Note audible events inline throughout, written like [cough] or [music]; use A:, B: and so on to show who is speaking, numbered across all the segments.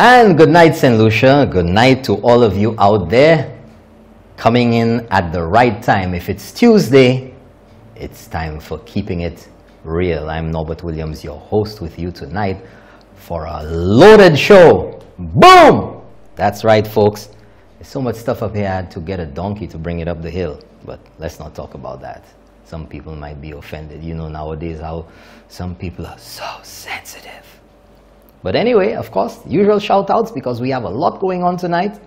A: And good night, St. Lucia. Good night to all of you out there coming in at the right time. If it's Tuesday, it's time for keeping it real. I'm Norbert Williams, your host with you tonight for a loaded show. Boom! That's right, folks. There's so much stuff up here I had to get a donkey to bring it up the hill. But let's not talk about that. Some people might be offended. You know nowadays how some people are so sensitive. But anyway, of course, usual shout outs because we have a lot going on tonight.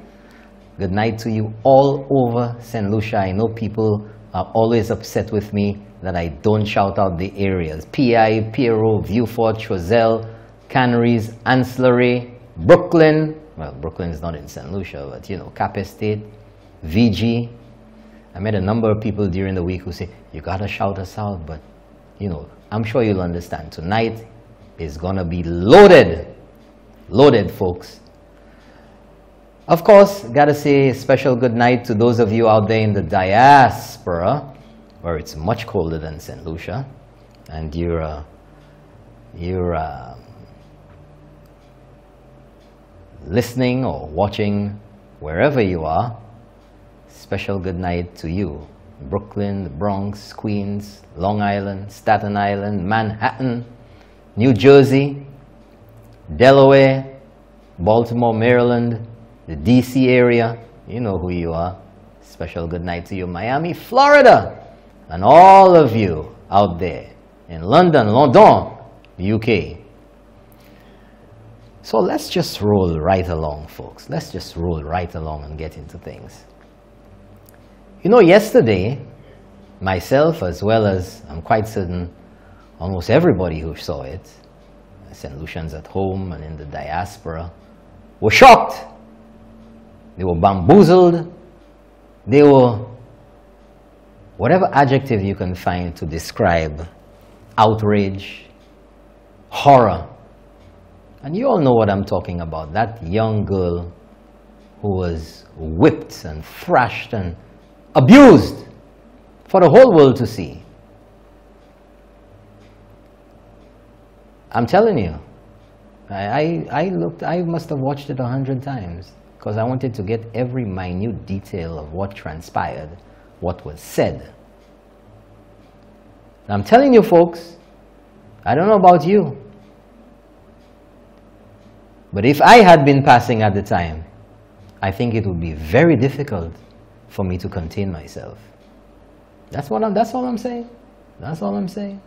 A: Good night to you all over St. Lucia. I know people are always upset with me that I don't shout out the areas. PI, Piero, Vieux-Fort, Choiseul, Canaries, Anse La Raye, Brooklyn. Well, Brooklyn is not in St. Lucia, but you know, Cap Estate, VG. I met a number of people during the week who say, you gotta shout us out, but you know, I'm sure you'll understand. Tonight is gonna be loaded. Loaded, folks. Of course, gotta say a special good night to those of you out there in the diaspora, where it's much colder than St. Lucia, and you're, uh, you're uh, listening or watching wherever you are. Special good night to you. Brooklyn, the Bronx, Queens, Long Island, Staten Island, Manhattan, New Jersey, Delaware, Baltimore, Maryland, the DC area. You know who you are. Special good night to you, Miami, Florida, and all of you out there in London, London, UK. So let's just roll right along, folks. Let's just roll right along and get into things. You know, yesterday, myself, as well as I'm quite certain almost everybody who saw it, St. Lucians at home and in the diaspora, were shocked. They were bamboozled. They were, whatever adjective you can find to describe outrage, horror. And you all know what I'm talking about. That young girl who was whipped and thrashed and abused for the whole world to see. I'm telling you, I, I, looked, I must have watched it a hundred times because I wanted to get every minute detail of what transpired, what was said. I'm telling you folks, I don't know about you, but if I had been passing at the time, I think it would be very difficult for me to contain myself. That's what I'm, that's all I'm saying. That's all I'm saying.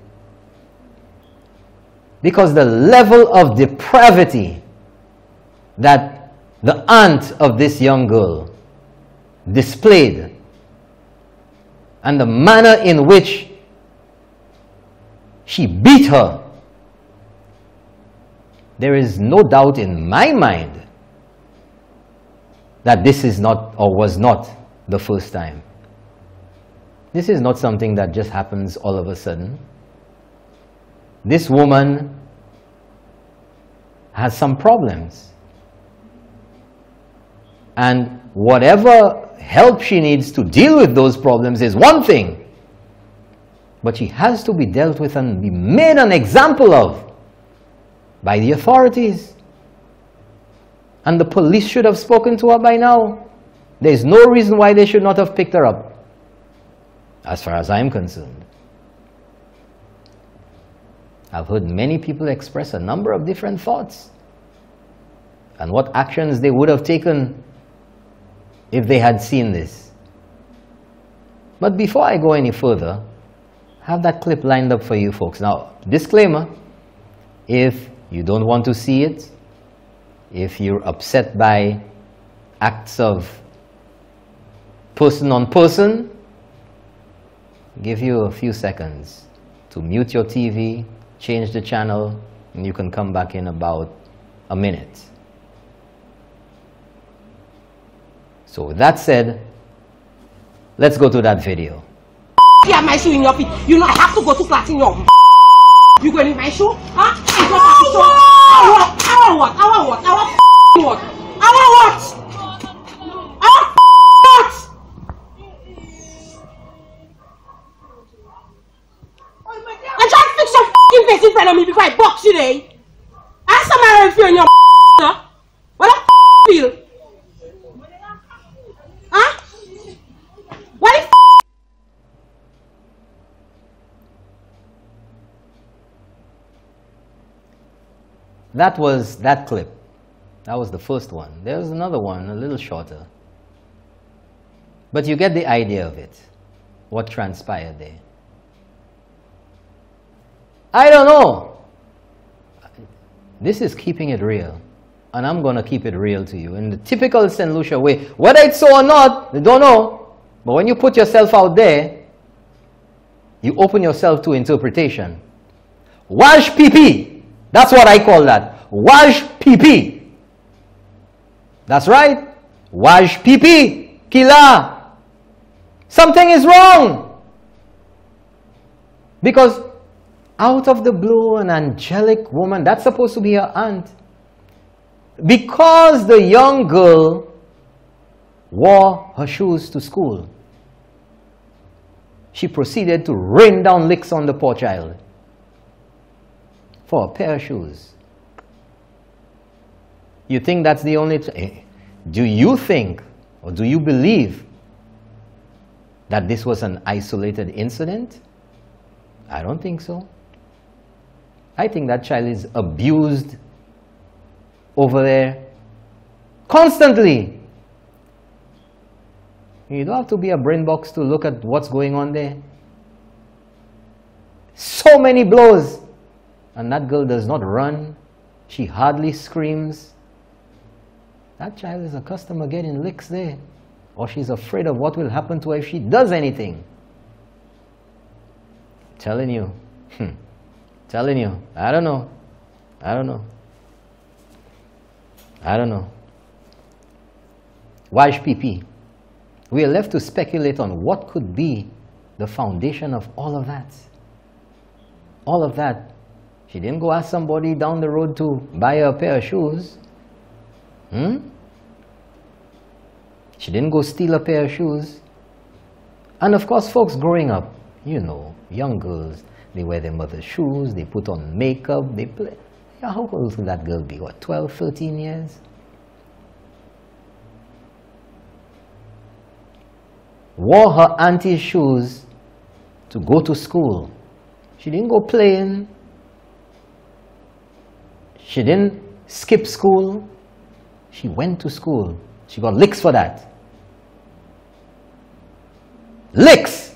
A: Because the level of depravity that the aunt of this young girl displayed and the manner in which she beat her, there is no doubt in my mind that this is not or was not the first time. This is not something that just happens all of a sudden. This woman has some problems. And whatever help she needs to deal with those problems is one thing. But she has to be dealt with and be made an example of by the authorities. And the police should have spoken to her by now. There's no reason why they should not have picked her up, as far as I'm concerned. I've heard many people express a number of different thoughts and what actions they would have taken if they had seen this. But before I go any further, have that clip lined up for you folks. Now, disclaimer, if you don't want to see it, if you're upset by acts of person on person, give you a few seconds to mute your TV, change the channel, and you can come back in about a minute. So with that said, let's go to that video.
B: You have my shoe in your feet. You know I have to go to class in your You going in my shoe? Huh? You go to show. I want what? I want what? I want what? Of me before I box you? Ask somebody if you're in your [laughs] huh? [laughs] feel? Huh? What the
A: That was that clip. That was the first one. There's another one, a little shorter. But you get the idea of it, what transpired there. I don't know. This is keeping it real. And I'm going to keep it real to you in the typical St. Lucia way. Whether it's so or not, they don't know. But when you put yourself out there, you open yourself to interpretation. Wash PP. That's what I call that. Wash PP. That's right. Wash PP. Kila. Something is wrong. Because out of the blue, an angelic woman, that's supposed to be her aunt. Because the young girl wore her shoes to school, she proceeded to rain down licks on the poor child for a pair of shoes. You think that's the only. Eh, do you think or do you believe that this was an isolated incident? I don't think so. I think that child is abused over there constantly. You don't have to be a brain box to look at what's going on there. So many blows. And that girl does not run. She hardly screams. That child is accustomed to getting licks there. Or she's afraid of what will happen to her if she does anything. telling you. Hmm. Telling you. I don't know. I don't know. I don't know. Why PP? We are left to speculate on what could be the foundation of all of that. All of that. She didn't go ask somebody down the road to buy her a pair of shoes. Hmm? She didn't go steal a pair of shoes. And of course, folks growing up, you know, young girls, they wear their mother's shoes, they put on makeup, they play. How old will that girl be? What, 12, 13 years? Wore her auntie's shoes to go to school. She didn't go playing. She didn't skip school. She went to school. She got licks for that. Licks!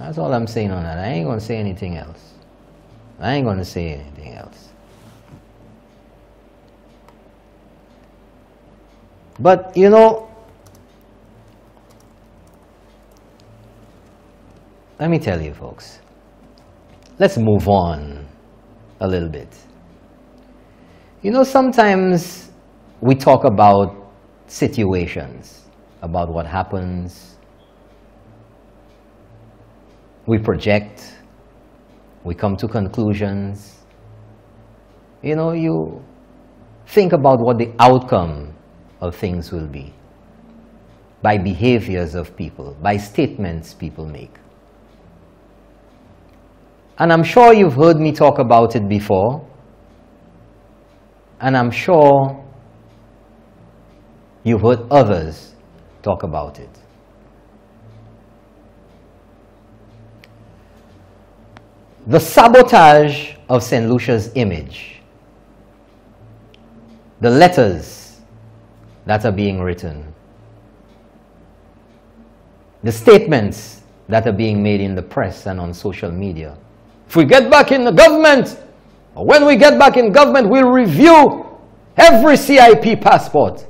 A: That's all I'm saying on that. I ain't to say anything else. I ain't to say anything else. But, you know, let me tell you, folks, let's move on a little bit. You know, sometimes we talk about situations, about what happens. We project, we come to conclusions. You know, you think about what the outcome of things will be by behaviors of people, by statements people make. And I'm sure you've heard me talk about it before. And I'm sure you've heard others talk about it. The sabotage of St. Lucia's image, the letters that are being written, the statements that are being made in the press and on social media. If we get back in the government, or when we get back in government, we'll review every CIP passport.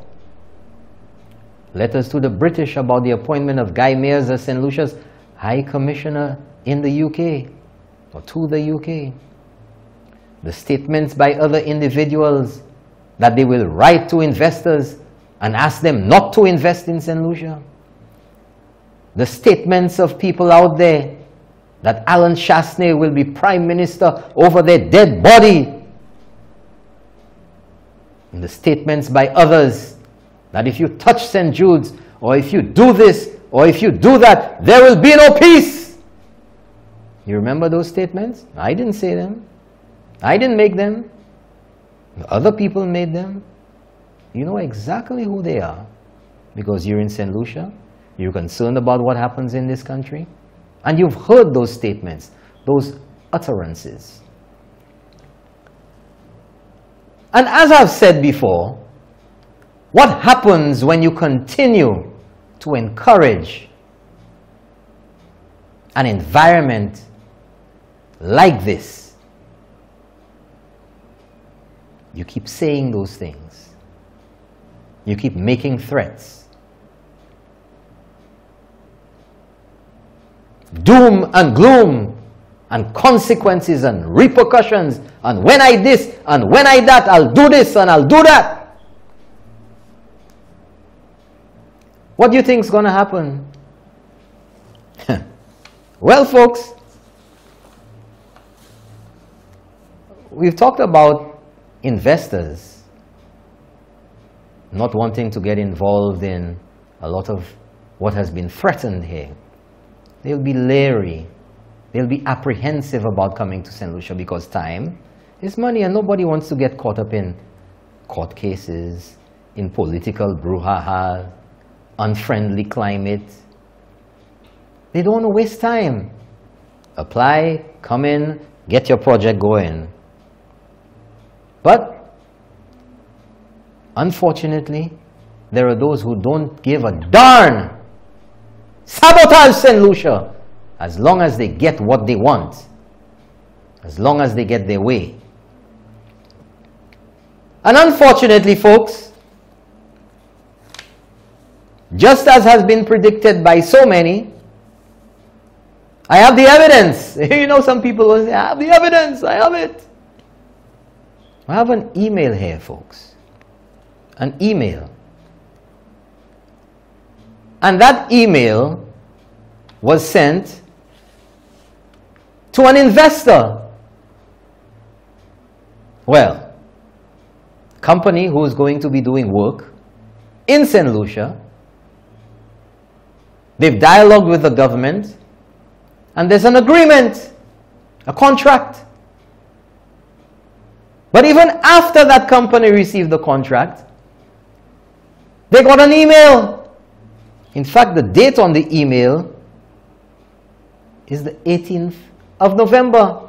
A: Letters to the British about the appointment of Guy Mayers as St. Lucia's High Commissioner in the UK, or to the UK. The statements by other individuals that they will write to investors and ask them not to invest in St. Lucia. The statements of people out there that Allen Chastanet will be prime minister over their dead body. And the statements by others that if you touch St. Jude's, or if you do this, or if you do that, there will be no peace. You remember those statements? I didn't say them. I didn't make them. Other people made them. You know exactly who they are because you're in St. Lucia. You're concerned about what happens in this country. And you've heard those statements, those utterances. And as I've said before, what happens when you continue to encourage an environment like this? You keep saying those things. You keep making threats. Doom and gloom and consequences and repercussions and when I this and when I that, I'll do this and I'll do that. What do you think is going to happen? [laughs] well, folks, we've talked about investors not wanting to get involved in a lot of what has been threatened here. They'll be leery. They'll be apprehensive about coming to St. Lucia because time is money and nobody wants to get caught up in court cases, in political brouhaha, unfriendly climate. They don't want to waste time. Apply, come in, get your project going. But unfortunately, there are those who don't give a darn. Sabotage St. Lucia as long as they get what they want, as long as they get their way. And unfortunately, folks, just as has been predicted by so many, I have the evidence. [laughs] you know, some people will say, I have the evidence, I have it. I have an email here, folks. An email. And that email was sent to an investor. Well, company who is going to be doing work in St. Lucia They've dialogued with the government, and there's an agreement, a contract. But even after that company received the contract, they got an email. In fact, the date on the email is the 18th of November.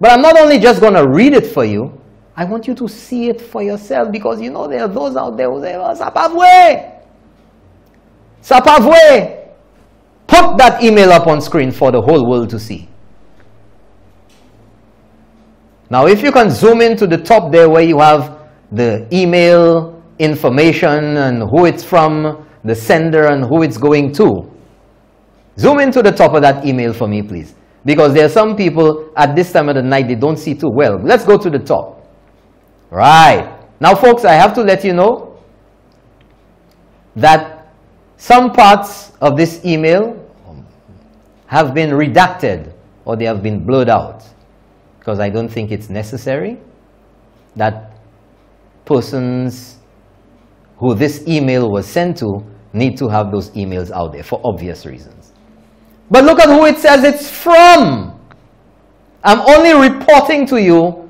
A: But I'm not only just going to read it for you, I want you to see it for yourself because you know there are those out there who say, oh, Sapavwe! Sapavwe! Put that email up on screen for the whole world to see. Now, if you can zoom into the top there where you have the email information and who it's from, the sender and who it's going to. Zoom into the top of that email for me, please. Because there are some people at this time of the night, they don't see too well. Let's go to the top. Right. Now, folks, I have to let you know that some parts of this email have been redacted or they have been blurred out because I don't think it's necessary that persons who this email was sent to need to have those emails out there for obvious reasons. But look at who it says it's from. I'm only reporting to you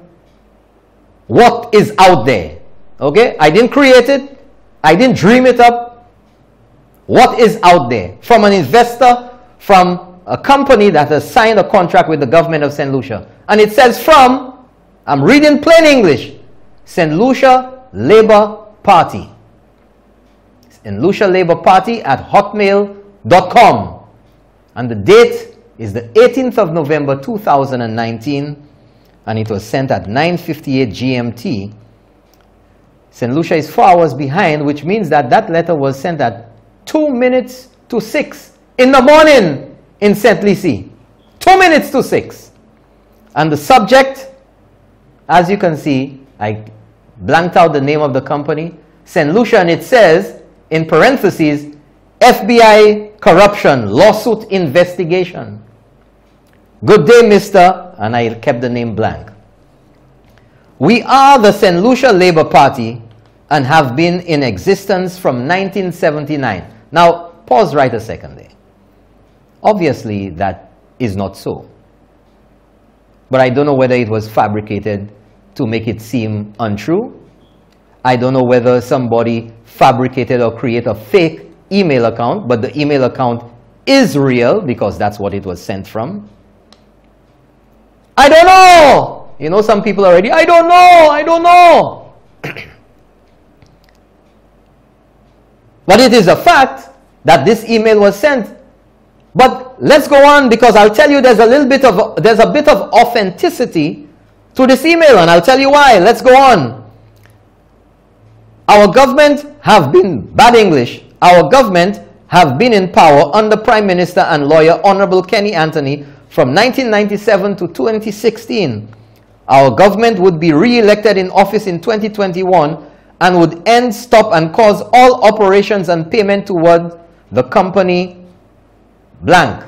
A: what is out there. Okay? I didn't create it. I didn't dream it up what is out there from an investor, from a company that has signed a contract with the government of St. Lucia. And it says from, I'm reading plain English, St. Lucia Labour Party. St. Lucia Labour Party at hotmail.com. And the date is the 18th of November 2019 and it was sent at 9.58 GMT. St. Lucia is four hours behind, which means that that letter was sent at 2 minutes to 6 in the morning in St. Lucie. 2 minutes to 6. And the subject, as you can see, I blanked out the name of the company, St. Lucia, and it says, in parentheses, FBI corruption lawsuit investigation. Good day, mister, and I kept the name blank. We are the St. Lucia Labour Party and have been in existence from 1979. Now, pause right a second there. Obviously, that is not so. But I don't know whether it was fabricated to make it seem untrue. I don't know whether somebody fabricated or created a fake email account, but the email account is real because that's what it was sent from. I don't know. You know, some people already, I don't know, I don't know. [clears throat] but it is a fact that this email was sent. But let's go on because I'll tell you there's a little bit of, there's a bit of authenticity to this email and I'll tell you why. Let's go on. Our government have been, bad English, our government have been in power under Prime Minister and lawyer Honorable Kenny Anthony from 1997 to 2016. Our government would be re-elected in office in 2021 and would end, stop and cause all operations and payment toward the company blank.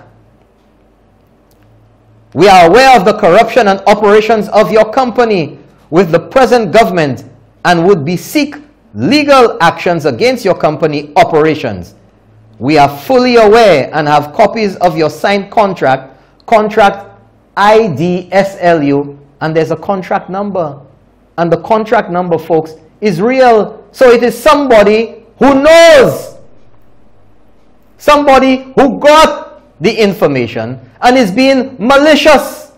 A: We are aware of the corruption and operations of your company with the present government and would be seek legal actions against your company operations. We are fully aware and have copies of your signed contract, contract IDSLU, and there's a contract number. And the contract number, folks, is real. So it is somebody who knows. Somebody who got the information and is being malicious.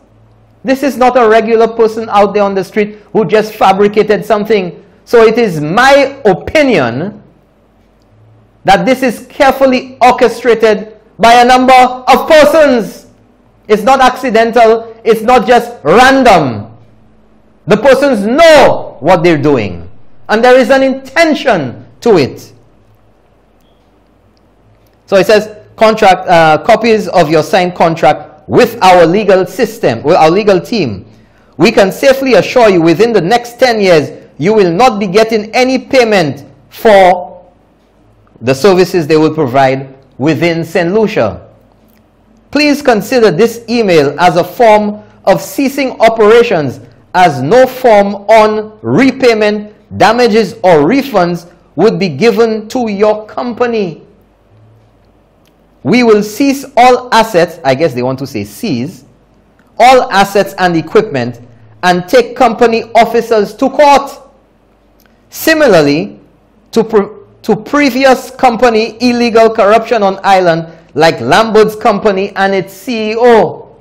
A: This is not a regular person out there on the street who just fabricated something. So it is my opinion that this is carefully orchestrated by a number of persons. It's not accidental, it's not just random. The persons know what they're doing, and there is an intention to it. So it says, contract uh, copies of your signed contract with our legal system, with our legal team. We can safely assure you within the next 10 years, you will not be getting any payment for the services they will provide within St. Lucia. Please consider this email as a form of ceasing operations as no form on repayment, damages or refunds would be given to your company. We will cease all assets, I guess they want to say seize, all assets and equipment and take company officers to court. Similarly, to, pre to previous company illegal corruption on island like Lambert's company and its CEO.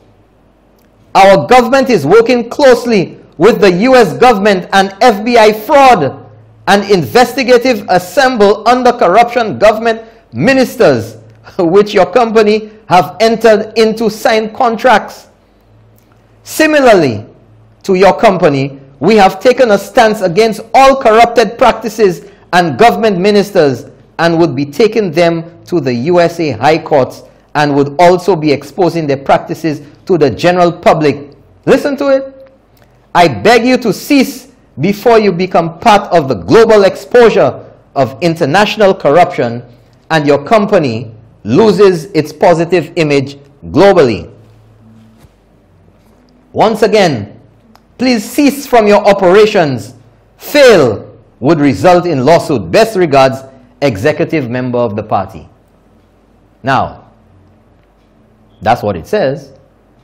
A: Our government is working closely with the US government and FBI fraud and investigative assemble under corruption government ministers [laughs] which your company have entered into signed contracts. Similarly to your company, we have taken a stance against all corrupted practices and government ministers and would be taking them to the USA High Courts and would also be exposing their practices to the general public. Listen to it. I beg you to cease before you become part of the global exposure of international corruption and your company loses its positive image globally. Once again, please cease from your operations. Fail would result in lawsuit. Best regards, executive member of the party. Now, that's what it says.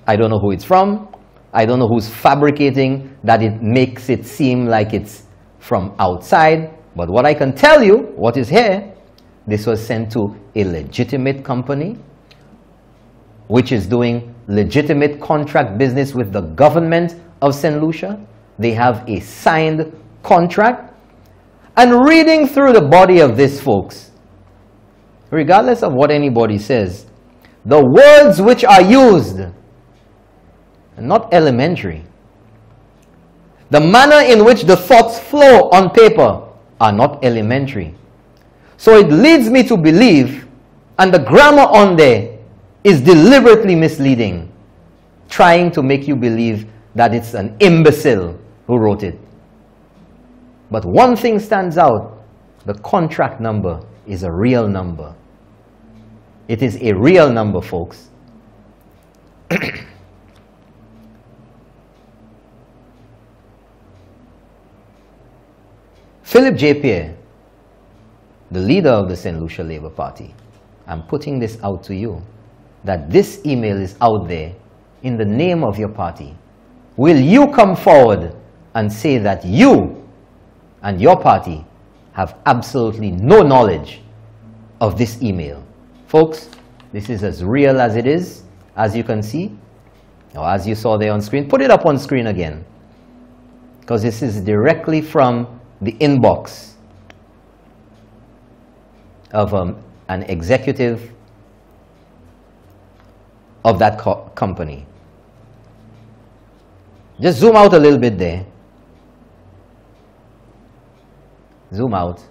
A: I don't know who it's from. I don't know who's fabricating that it makes it seem like it's from outside. But what I can tell you, what is here, this was sent to a legitimate company which is doing legitimate contract business with the government of St. Lucia. They have a signed contract. And reading through the body of this, folks, regardless of what anybody says, the words which are used are not elementary. The manner in which the thoughts flow on paper are not elementary. So it leads me to believe, and the grammar on there is deliberately misleading, trying to make you believe that it's an imbecile who wrote it. But one thing stands out the contract number is a real number. It is a real number, folks. [coughs] Philip J. Pierre the leader of the St. Lucia Labour Party, I'm putting this out to you, that this email is out there in the name of your party. Will you come forward and say that you and your party have absolutely no knowledge of this email. Folks, this is as real as it is, as you can see, or as you saw there on screen. Put it up on screen again, because this is directly from the inbox of um, an executive of that co company. Just zoom out a little bit there. Zoom out.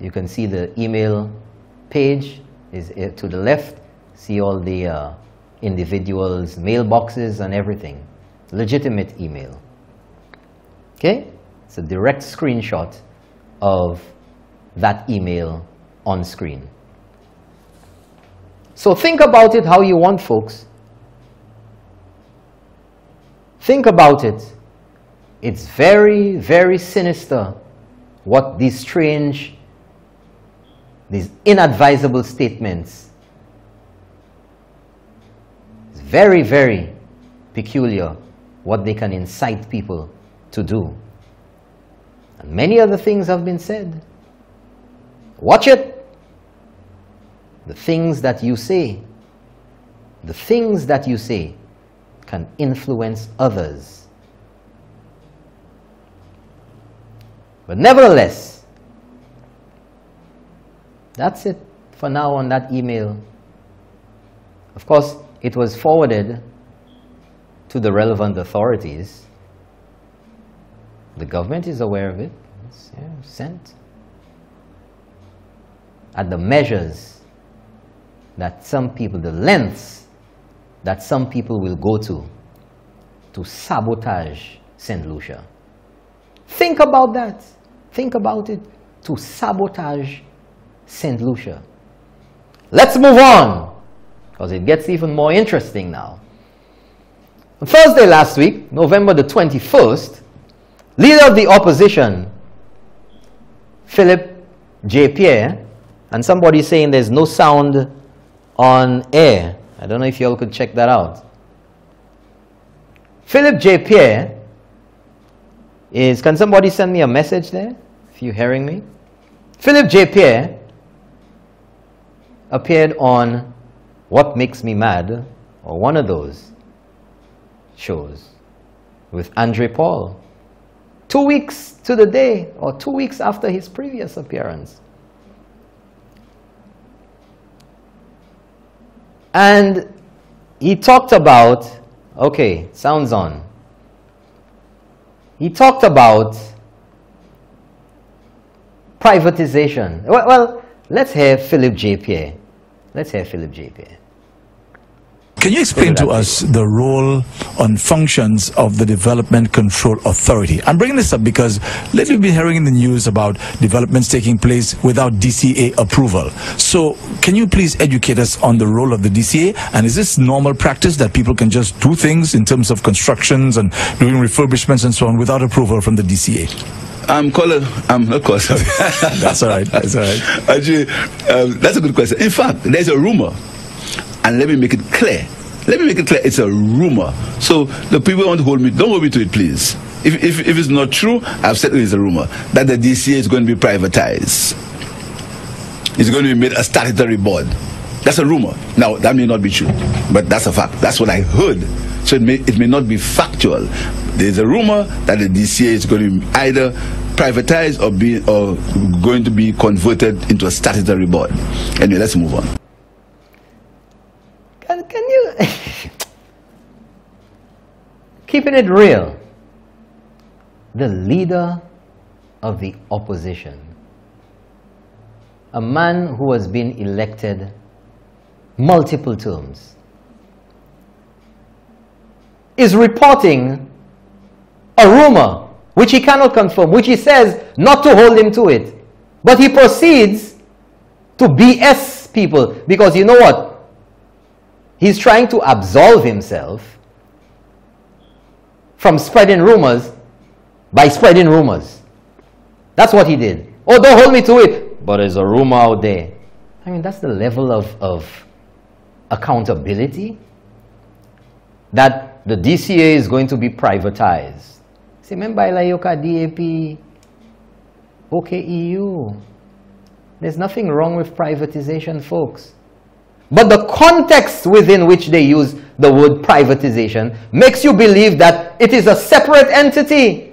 A: You can see the email page is uh, to the left. See all the uh, individuals' mailboxes and everything. Legitimate email. Okay? It's a direct screenshot of that email on screen. So think about it how you want, folks. Think about it. It's very, very sinister what these strange, these inadvisable statements. It's very, very peculiar what they can incite people to do. And many other things have been said. Watch it. The things that you say, the things that you say can influence others. But nevertheless, that's it for now on that email. Of course, it was forwarded to the relevant authorities. The government is aware of it. It's yeah, sent. At the measures that some people, the lengths that some people will go to to sabotage St. Lucia. Think about that. Think about it. To sabotage St. Lucia. Let's move on because it gets even more interesting now. On Thursday last week, November the 21st, leader of the opposition, Philip J. Pierre, and somebody saying there's no sound on air. I don't know if you all could check that out. Philip J. Pierre is, can somebody send me a message there? If you're hearing me. Philip J. Pierre appeared on What Makes Me Mad, or one of those shows, with Andre Paul. Two weeks to the day, or two weeks after his previous appearance. And he talked about, okay, sounds on. He talked about privatization. Well, well let's hear Philip J. Pierre. Let's hear Philip J. Pierre.
C: Can you explain to us the role and functions of the Development Control Authority? I'm bringing this up because lately we've been hearing in the news about developments taking place without DCA approval. So can you please educate us on the role of the DCA? And is this normal practice that people can just do things in terms of constructions and doing refurbishments and so on without approval from the DCA?
D: I'm calling. I'm not calling. [laughs]
C: that's all right. That's all right. [laughs]
D: Actually, um, that's a good question. In fact, there's a rumor and let me make it clear. Let me make it clear, it's a rumor. So the people want to hold me, don't hold me to it, please. If, if, if it's not true, I've said it is a rumor that the DCA is going to be privatized. It's going to be made a statutory board. That's a rumor. Now, that may not be true, but that's a fact. That's what I heard. So it may, it may not be factual. There's a rumor that the DCA is going to either privatized or be or going to be converted into a statutory board. Anyway, let's move on.
A: Can, can you... Keeping it real. The leader of the opposition. A man who has been elected multiple terms is reporting a rumor which he cannot confirm, which he says not to hold him to it. But he proceeds to BS people because you know what? He's trying to absolve himself from spreading rumors by spreading rumors. That's what he did. Oh, don't hold me to it. But there's a rumor out there. I mean, that's the level of, of accountability that the DCA is going to be privatized. Si men bay la yo ka DAP, OKEU. There's nothing wrong with privatization, folks. But the context within which they use the word privatization makes you believe that it is a separate entity.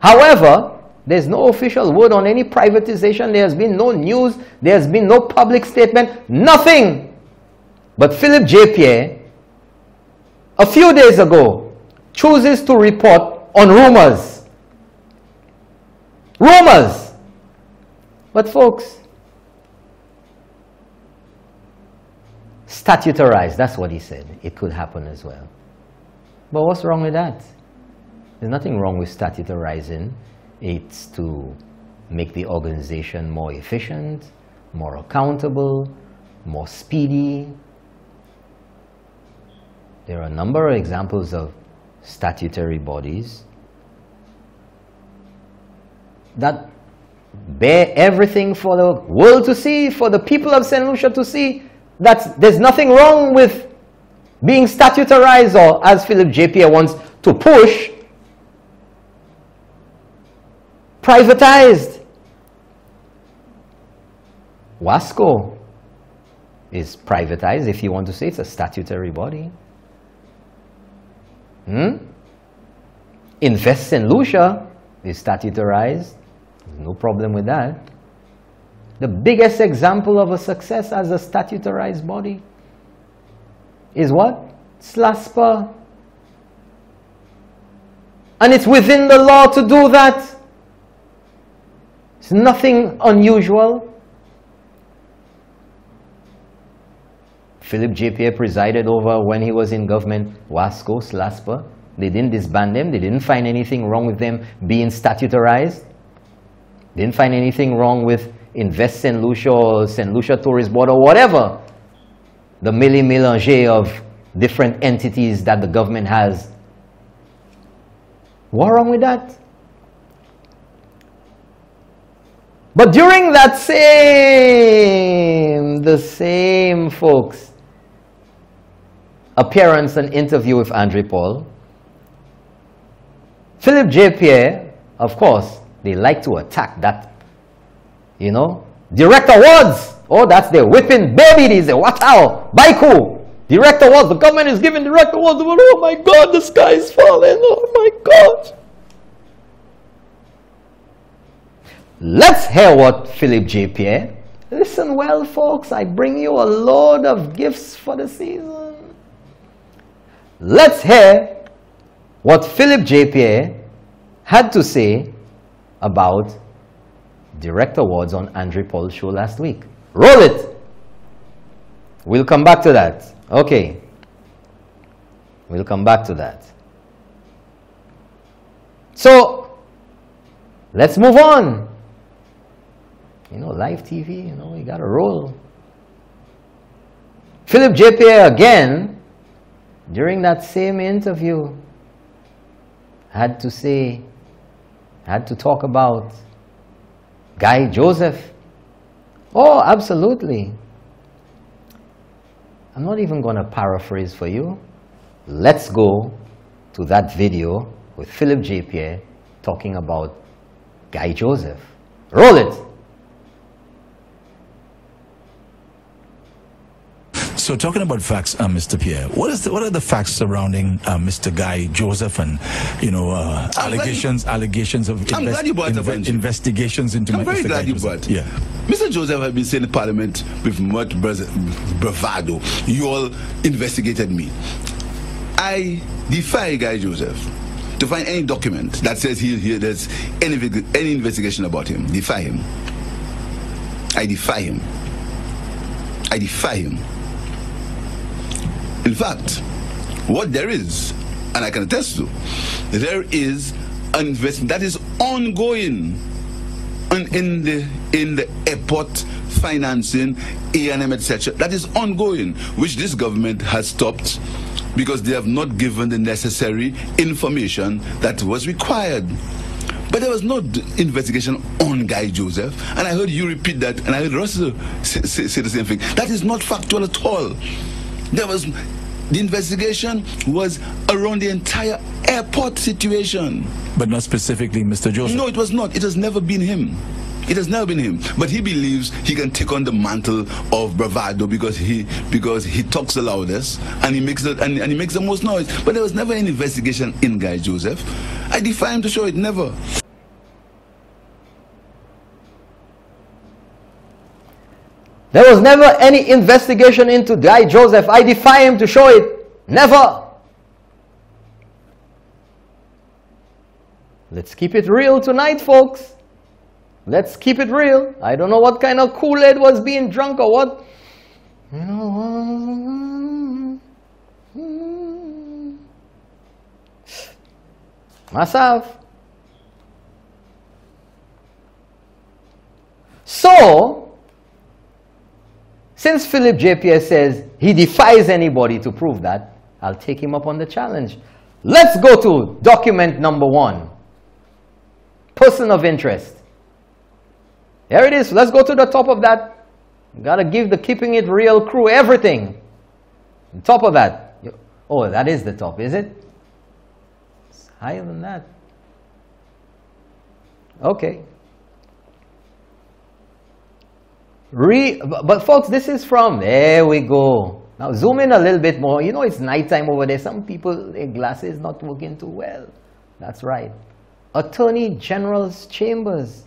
A: However, there's no official word on any privatization. There's been no news. There's been no public statement. Nothing. But Philip J. Pierre, a few days ago, chooses to report on rumors. Rumors. But folks, statutarized, that's what he said. It could happen as well. But what's wrong with that? There's nothing wrong with statutarizing. It's to make the organization more efficient, more accountable, more speedy. There are a number of examples of statutory bodies that bear everything for the world to see, for the people of St. Lucia to see, that there's nothing wrong with being statutarized or, as Philip J. Wants to push, privatized. WASCO is privatized, if you want to say it's a statutory body. Hmm? Invest St. Lucia is statutarized. There's no problem with that. The biggest example of a success as a statutorized body is what? SLASPA. And it's within the law to do that. It's nothing unusual. Philip J. Pierre presided over when he was in government, WASCO, SLASPA. They didn't disband them. They didn't find anything wrong with them being statutorized. They didn't find anything wrong with Invest St. Lucia or St. Lucia Tourist Board or whatever. The milli mélanger of different entities that the government has. What wrong with that? But during that same, the same folks, appearance and interview with Andre Paul, Philip J. Pierre, of course, they like to attack that, you know, direct awards. Oh, that's their whipping baby. They say, what how? Baiku. Direct awards. The government is giving direct awards. Oh my God, the sky is falling. Oh my God. Let's hear what Philip J. Pierre. Eh? Listen well, folks. I bring you a load of gifts for the season. Let's hear what Philip J. Pierre eh, had to say about direct awards on Andre Paul's show last week. Roll it. We'll come back to that. Okay. We'll come back to that. So, let's move on. You know, live TV, you know, you got to roll. Philip J. Pierre again, during that same interview, had to say, had to talk about Guy Joseph. Oh, absolutely. I'm not even going to paraphrase for you. Let's go to that video with Philip J. Pierre talking about Guy Joseph. Roll it.
C: So, talking about facts, uh, Mr. Pierre, what is the, what are the facts surrounding uh, Mr. Guy Joseph and you know uh, allegations
D: you,
C: allegations of
D: I'm glad you brought
C: inve- investigations into
D: I'm very
C: Mr.
D: glad
C: Guy
D: you
C: Joseph.
D: brought.
C: Yeah,
D: Mr. Joseph has been saying in Parliament with much bravado. You all investigated me. I defy Guy Joseph to find any document that says he, he there's any any investigation about him. Defy him. I defy him. I defy him. In fact, what there is, and I can attest to, there is an investment that is ongoing in, in the in the airport financing, A&M, etc. That is ongoing, which this government has stopped because they have not given the necessary information that was required. But there was no investigation on Guy Joseph, and I heard you repeat that, and I heard Russell say, say, say the same thing. That is not factual at all. There was The investigation was around the entire airport situation.
C: But not specifically Mr. Joseph.
D: No, it was not. It has never been him. It has never been him. But he believes he can take on the mantle of bravado because he because he talks the loudest and he makes the and, and he makes the most noise. But there was never an investigation in Guy Joseph. I defy him to show it. Never.
A: There was never any investigation into Guy Joseph. I defy him to show it. Never. Let's keep it real tonight, folks. Let's keep it real. I don't know what kind of Kool-Aid was being drunk or what. You know, uh, myself. So, since Philip JPS says he defies anybody to prove that, I'll take him up on the challenge. Let's go to document number one. Person of interest. There it is. Let's go to the top of that. Gotta give the keeping it real crew everything. On top of that. Oh, that is the top, is it? It's higher than that. Okay. Re, but folks, this is from, there we go. Now zoom in a little bit more. You know it's nighttime over there. Some people, their glasses not working too well. That's right. Attorney General's Chambers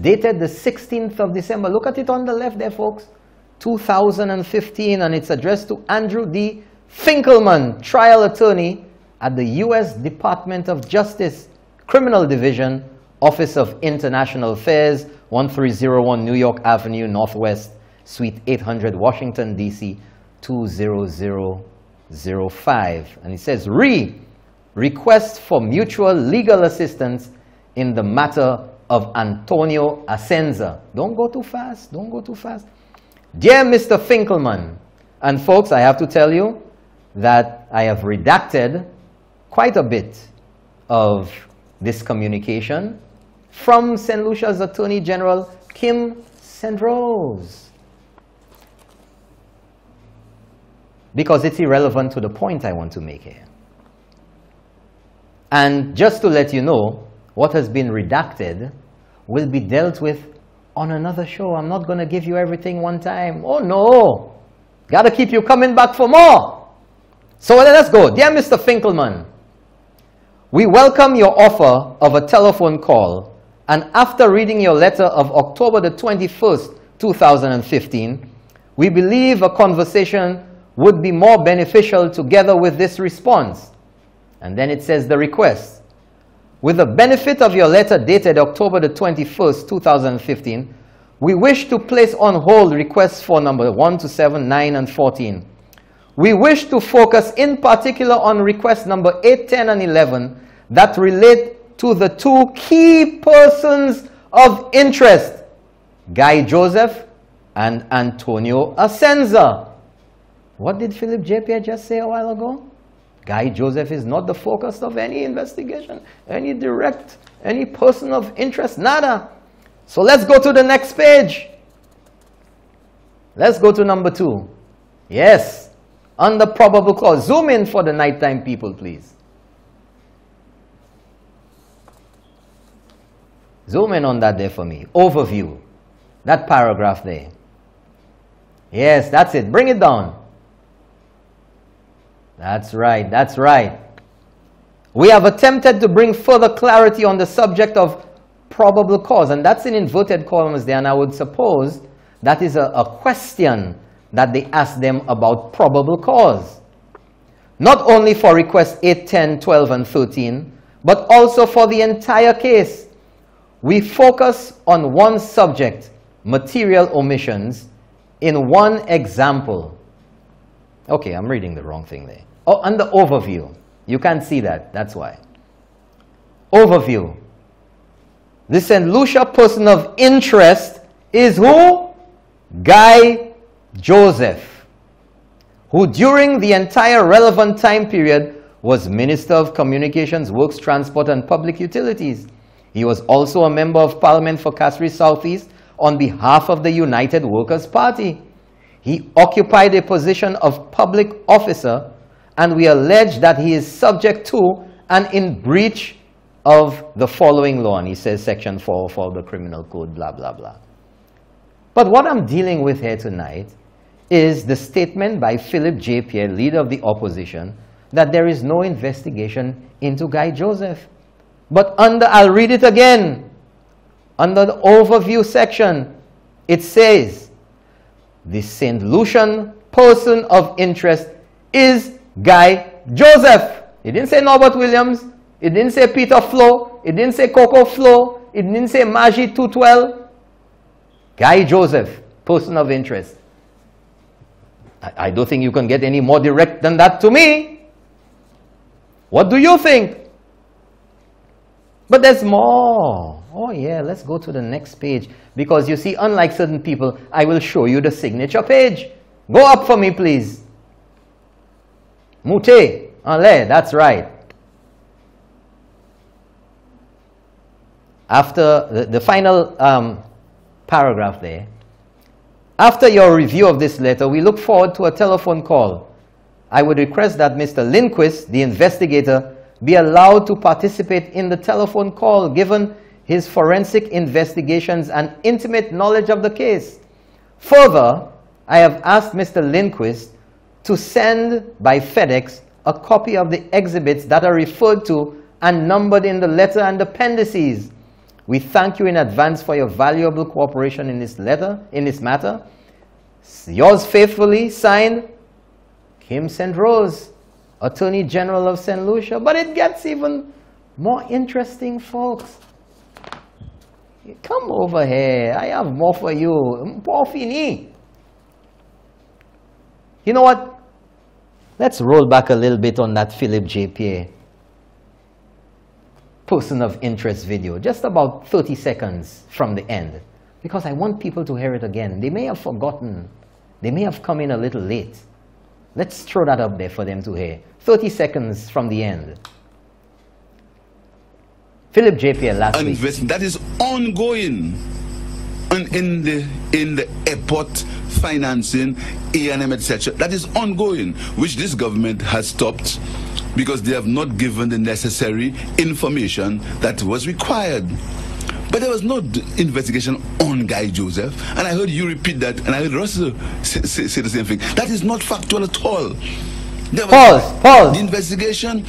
A: dated the 16th of December. Look at it on the left there, folks. 2015, and it's addressed to Andrew D. Finkelman, trial attorney at the U.S. Department of Justice, Criminal Division, Office of International Affairs, 1301 New York Avenue, Northwest, Suite 800, Washington, D.C., 20005. And it says, re, request for mutual legal assistance in the matter of Antonio Asenza. Don't go too fast. Don't go too fast. Dear Mr. Finkelman, and folks, I have to tell you that I have redacted quite a bit of this communication from St. Lucia's Attorney General Kim St. Rose. Because it's irrelevant to the point I want to make here. And just to let you know, what has been redacted will be dealt with on another show. I'm not going to give you everything one time. Oh, no. Got to keep you coming back for more. So let's go. Dear Mr. Finkelman, we welcome your offer of a telephone call. And after reading your letter of October the 21st, 2015, we believe a conversation would be more beneficial together with this response. And then it says the request. With the benefit of your letter dated October the 21st, 2015, we wish to place on hold requests for number 1 to 7, 9, and 14. We wish to focus in particular on request number 8, 10, and 11 that relate to the two key persons of interest, Guy Joseph and Antonio Asenza. What did Philip JP just say a while ago? Guy Joseph is not the focus of any investigation, any direct, any person of interest, nada. So let's go to the next page. Let's go to number two. Yes, under probable cause. Zoom in for the nighttime people, please. Zoom in on that there for me. Overview. That paragraph there. Yes, that's it. Bring it down. That's right, that's right. We have attempted to bring further clarity on the subject of probable cause, and that's in inverted commas there, and I would suppose that is a, a question that they ask them about probable cause. Not only for requests 8, 10, 12, and 13, but also for the entire case. We focus on one subject, material omissions, in one example. Okay, I'm reading the wrong thing there. Oh, and the overview. You can't see that, that's why. Overview. The St. Lucia person of interest is who? Guy Joseph, who during the entire relevant time period was Minister of Communications, Works, Transport and Public Utilities. He was also a member of Parliament for Castries Southeast on behalf of the United Workers' Party. he occupied a position of public officer and we allege that he is subject to and in breach of the following law. And he says section 4 of the criminal code, blah, blah, blah. But what I'm dealing with here tonight is the statement by Philip J. Pierre, leader of the opposition, that there is no investigation into Guy Joseph. But under, I'll read it again, under the overview section, it says, the St. Lucian person of interest is Guy Joseph. It didn't say Norbert Williams. It didn't say Peter Flo. It didn't say Coco Flo. It didn't say Maggie 212. Guy Joseph, person of interest. I, I don't think you can get any more direct than that to me. What do you think? But there's more. Oh yeah, let's go to the next page. Because you see, unlike certain people, I will show you the signature page. Go up for me, please. Mute. Allez, that's right. After the, the final um, paragraph there, after your review of this letter, we look forward to a telephone call. I would request that Mr. Lindquist, the investigator, be allowed to participate in the telephone call given his forensic investigations and intimate knowledge of the case. Further, I have asked Mr. Lindquist to send by FedEx a copy of the exhibits that are referred to and numbered in the letter and appendices. We thank you in advance for your valuable cooperation in this letter, in this matter. Yours faithfully, signed, Kim St. Rose, Attorney General of St. Lucia. But it gets even more interesting, folks. Come over here. I have more for you. More fini. You know what? Let's roll back a little bit on that Philip J. Pierre person of interest video, just about 30 seconds from the end, because I want people to hear it again. They may have forgotten. They may have come in a little late. Let's throw that up there for them to hear. 30 seconds from the end. Philip J. Pierre last
D: Invest
A: week.
D: That is ongoing in, in the in the airport financing, A&M, etc. That is ongoing, which this government has stopped because they have not given the necessary information that was required. But there was no investigation on Guy Joseph. And I heard you repeat that, and I heard Russell say, say, say the same thing. That is not factual at all.
A: There pause, pause.
D: The investigation.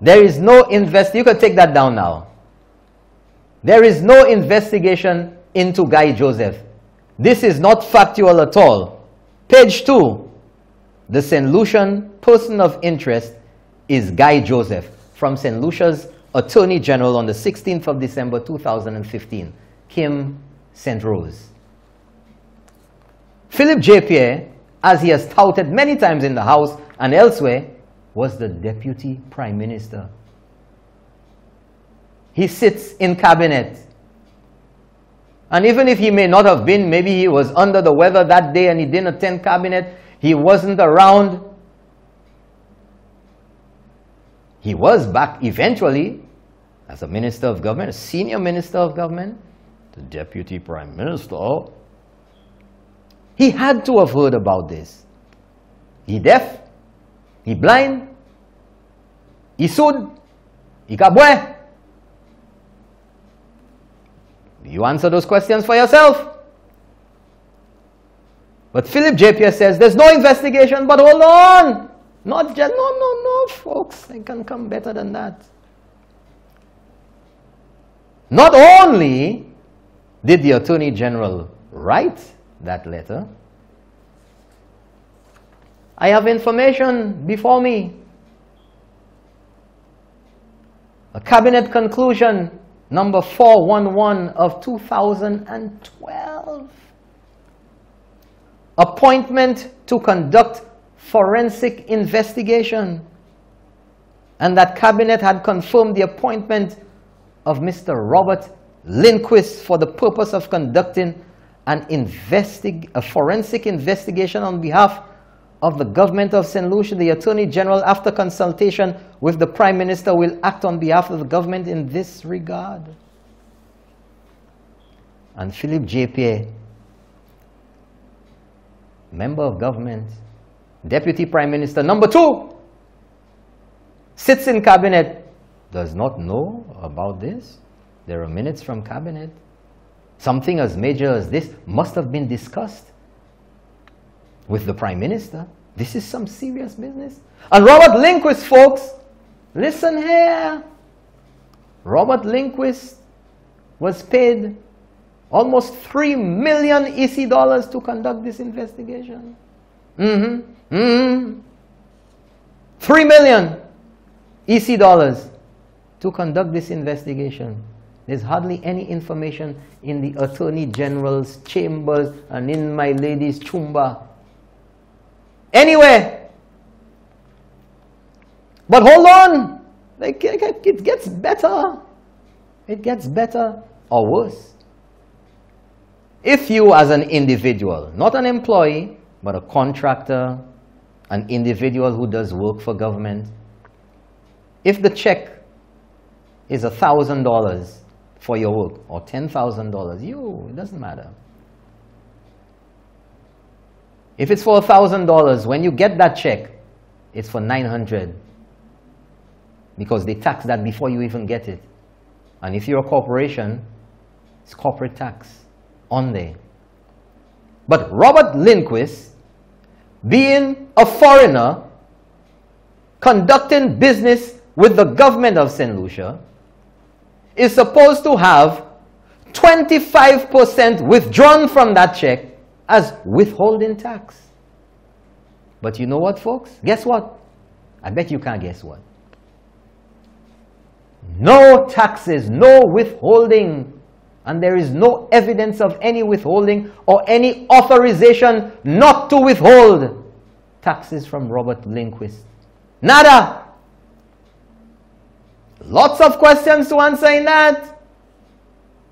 A: There is no invest. You can take that down now. There is no investigation into Guy Joseph. This is not factual at all. Page 2. The St. Lucian person of interest is Guy Joseph from St. Lucia's Attorney General on the 16th of December 2015, Kim St. Rose. Philip J. Pierre, as he has touted many times in the House and elsewhere, was the Deputy Prime Minister. He sits in cabinet. And even if he may not have been, maybe he was under the weather that day and he didn't attend cabinet, he wasn't around, He was back eventually as a minister of government, a senior minister of government, the deputy prime minister. He had to have heard about this. He deaf, he blind, he sud, he kabwe. You answer those questions for yourself. But Philip J. Pierre says there's no investigation, but hold on. Not just, no, no, no, folks. They can come better than that. Not only did the Attorney General write that letter, I have information before me. A cabinet conclusion number 411 of 2012. Appointment to conduct forensic investigation. And that cabinet had confirmed the appointment of Mr. Robert Lindquist for the purpose of conducting an investig a forensic investigation on behalf of the government of St. Lucia. The Attorney General, after consultation with the Prime Minister, will act on behalf of the government in this regard. And Philip J. Pierre member of government, deputy prime minister number two, sits in cabinet, does not know about this. There are minutes from cabinet. Something as major as this must have been discussed with the prime minister. This is some serious business. And Robert Lindquist, folks, listen here. Robert Lindquist was paid almost 3 million EC dollars to conduct this investigation. Mm-hmm. Mm-hmm. 3 million EC dollars to conduct this investigation. There's hardly any information in the Attorney General's chambers and in my lady's chumba. Anywhere. But hold on. It gets better. It gets better or worse. If you as an individual, not an employee, but a contractor, an individual who does work for government, if the check is $1,000 for your work or $10,000, you, it doesn't matter. If it's for $1,000, when you get that check, it's for 900 because they tax that before you even get it. And if you're a corporation, it's corporate tax on there. But Robert Lindquist, being a foreigner, conducting business with the government of St. Lucia, is supposed to have 25% withdrawn from that check as withholding tax. But you know what, folks? Guess what? I bet you can't guess what. No taxes, no withholding and there is no evidence of any withholding or any authorization not to withhold taxes from Robert Lindquist. Nada. Lots of questions to answer in that.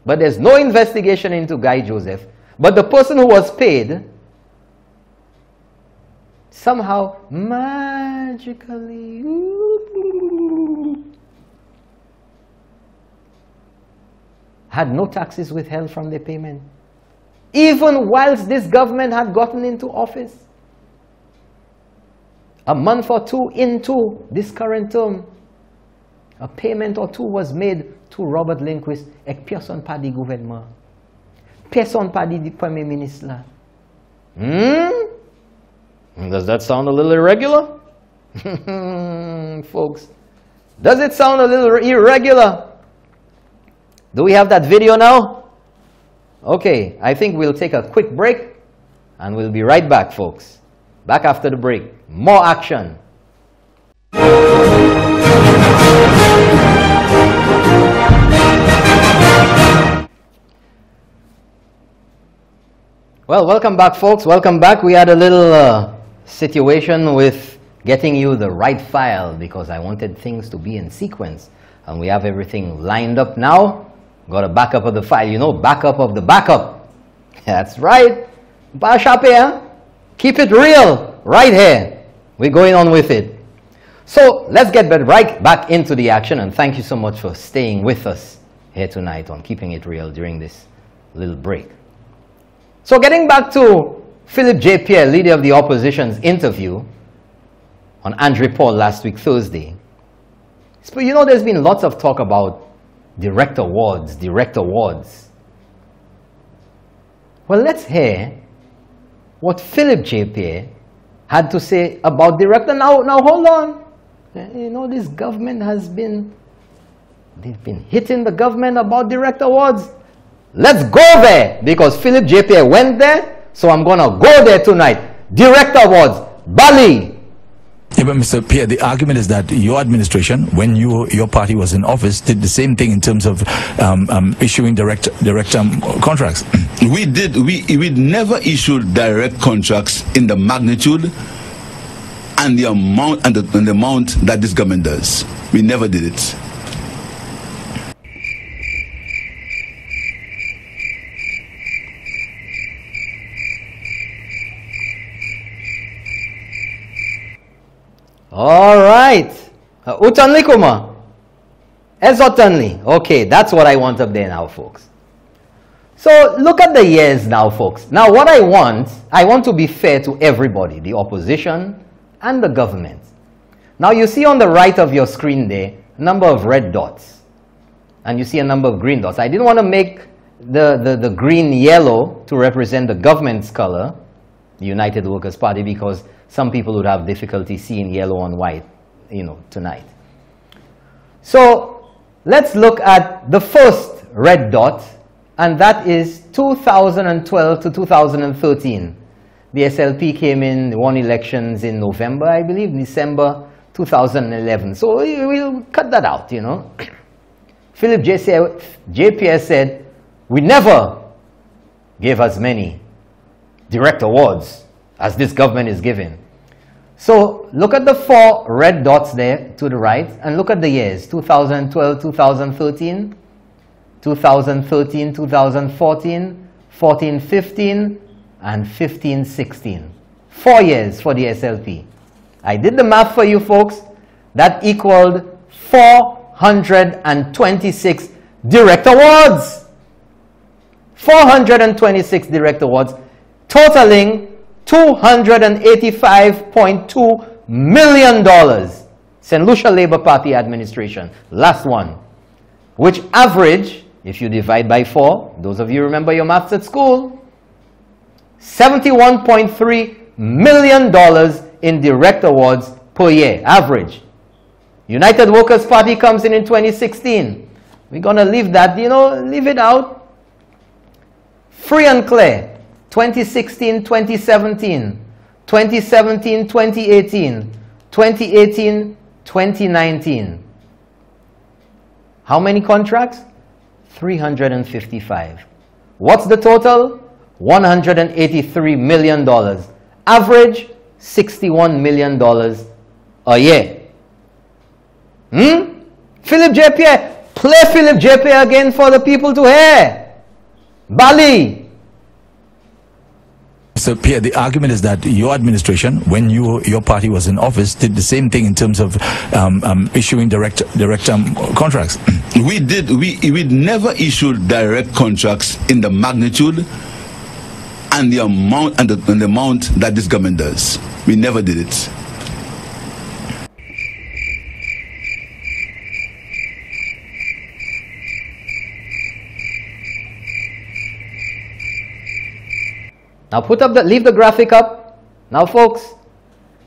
A: But there's no investigation into Guy Joseph. But the person who was paid somehow magically had no taxes withheld from their payment. Even whilst this government had gotten into office. A month or two into this current term, a payment or two was made to Robert Lindquist ek person pa di gouvernement. Person pa di premier ministre Hmm? Does that sound a little irregular? [laughs] Folks, does it sound a little irregular? Do we have that video now? Okay, I think we'll take a quick break and we'll be right back, folks. Back after the break. More action. Well, welcome back, folks. Welcome back. We had a little uh, situation with getting you the right file because I wanted things to be in sequence. And we have everything lined up now. Got a backup of the file. You know, backup of the backup. That's right. Keep it real right here. We're going on with it. So let's get right back into the action and thank you so much for staying with us here tonight on Keeping It Real during this little break. So getting back to Philip J. Pierre, leader of the opposition's interview on Andre Paul last week, Thursday. You know there's been lots of talk about direct awards, direct awards. Well, let's hear what Philip J. Pierre had to say about director. Now, now hold on. Eh, you know, this government has been, they've been hitting the government about direct awards. Let's go there because Philip J. Pierre went there, so I'm going to go there tonight. Direct awards, Bali,
C: yeah, but Mr. Pierre, the argument is that your administration, when you your party was in office, did the same thing in terms of um, um, issuing direct direct um, contracts. [clears throat]
D: We did. We we never issued direct contracts in the magnitude and the amount and the, and the amount that this government does. We never did it.
A: All right. Uh, utanli kuma. Ezotanli. Okay, that's what I want up there now, folks. So look at the years now, folks. Now, what I want, I want to be fair to everybody, the opposition and the government. Now, you see on the right of your screen there, a number of red dots. And you see a number of green dots. I didn't want to make the, the, the green yellow to represent the government's color, the United Workers' Party, because some people would have difficulty seeing yellow on white, you know, tonight. So let's look at the first red dot, and that is 2012 to 2013. The SLP came in, won elections in November, I believe, December 2011. So we'll cut that out, you know. [coughs] Philip JPS said, we never gave as many direct awards as this government is giving. So look at the four red dots there to the right and look at the years 2012, 2013, 2013, 2014, 14, 15, and 15, 16. Four years for the SLP. I did the math for you folks. That equaled 426 direct awards. 426 direct awards, totaling $285.2 million. St. Lucia Labour Party administration, last one, which average, if you divide by four, those of you remember your maths at school, $71.3 million in direct awards per year, average. United Workers' Party comes in in 2016. We're going to leave that, you know, leave it out Free and clear. 2016, 2017, 2017, 2018, 2018, 2019. How many contracts? 355. What's the total? $183 million. Average, $61 million a year. Hmm? Philip J. Pierre. Play Philip J. Pierre again for the people to hear. Bali.
C: So, Pierre, the argument is that your administration, when you your party was in office, did the same thing in terms of um, um, issuing direct direct um, contracts. [clears throat]
D: We did. We we never issued direct contracts in the magnitude and the amount and the, and the amount that this government does. We never did it.
A: Now put up the, leave the graphic up. Now folks,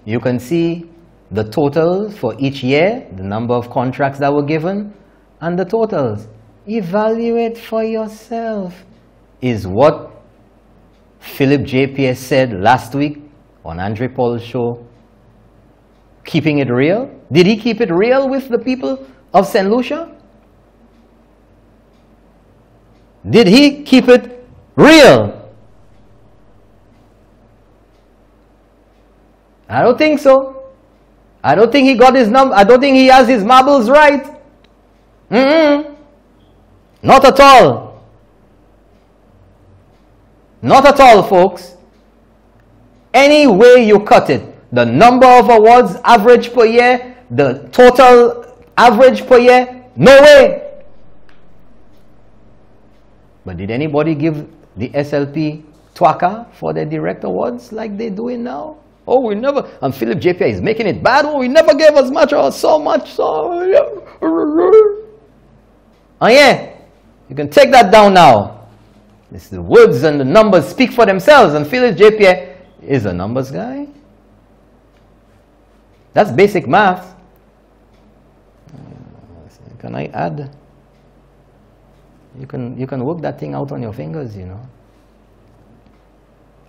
A: you can see the totals for each year, the number of contracts that were given, and the totals. Evaluate for yourself. Is what Philip JPS said last week on Andre Paul's show keeping it real? Did he keep it real with the people of St. Lucia? Did he keep it real? I don't think so. I don't think he got his number. I don't think he has his marbles right. Mm-mm. Not at all. Not at all, folks. Any way you cut it, the number of awards average per year, the total average per year, no way. But did anybody give the SLP twaka for their direct awards like they're doing now? Oh, we never, and Philip JPI is making it bad. Oh, we never gave as much or so much. So, oh yeah, you can take that down now. It's the words and the numbers speak for themselves, and Philip JPI is a numbers guy. That's basic math. Can I add? You can, you can work that thing out on your fingers, you know.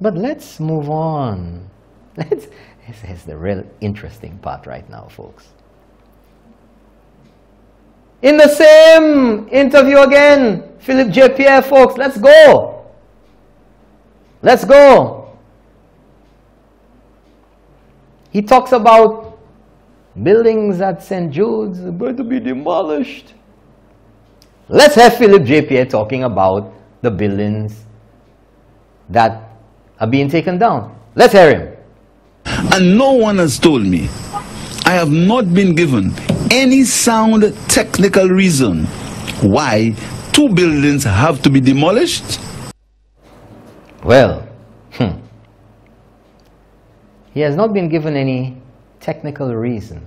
A: But let's move on. [laughs] Let's, this is the real interesting part right now, folks. In the same interview again, Philip J. Pierre, folks, let's go. Let's go. He talks about buildings at St. Jude's are going to be demolished. Let's have Philip J. Pierre talking about the buildings that are being taken down. Let's hear him.
D: And no one has told me. I have not been given any sound technical reason why two buildings have to be demolished
A: Well, hmm. he has not been given any technical reason.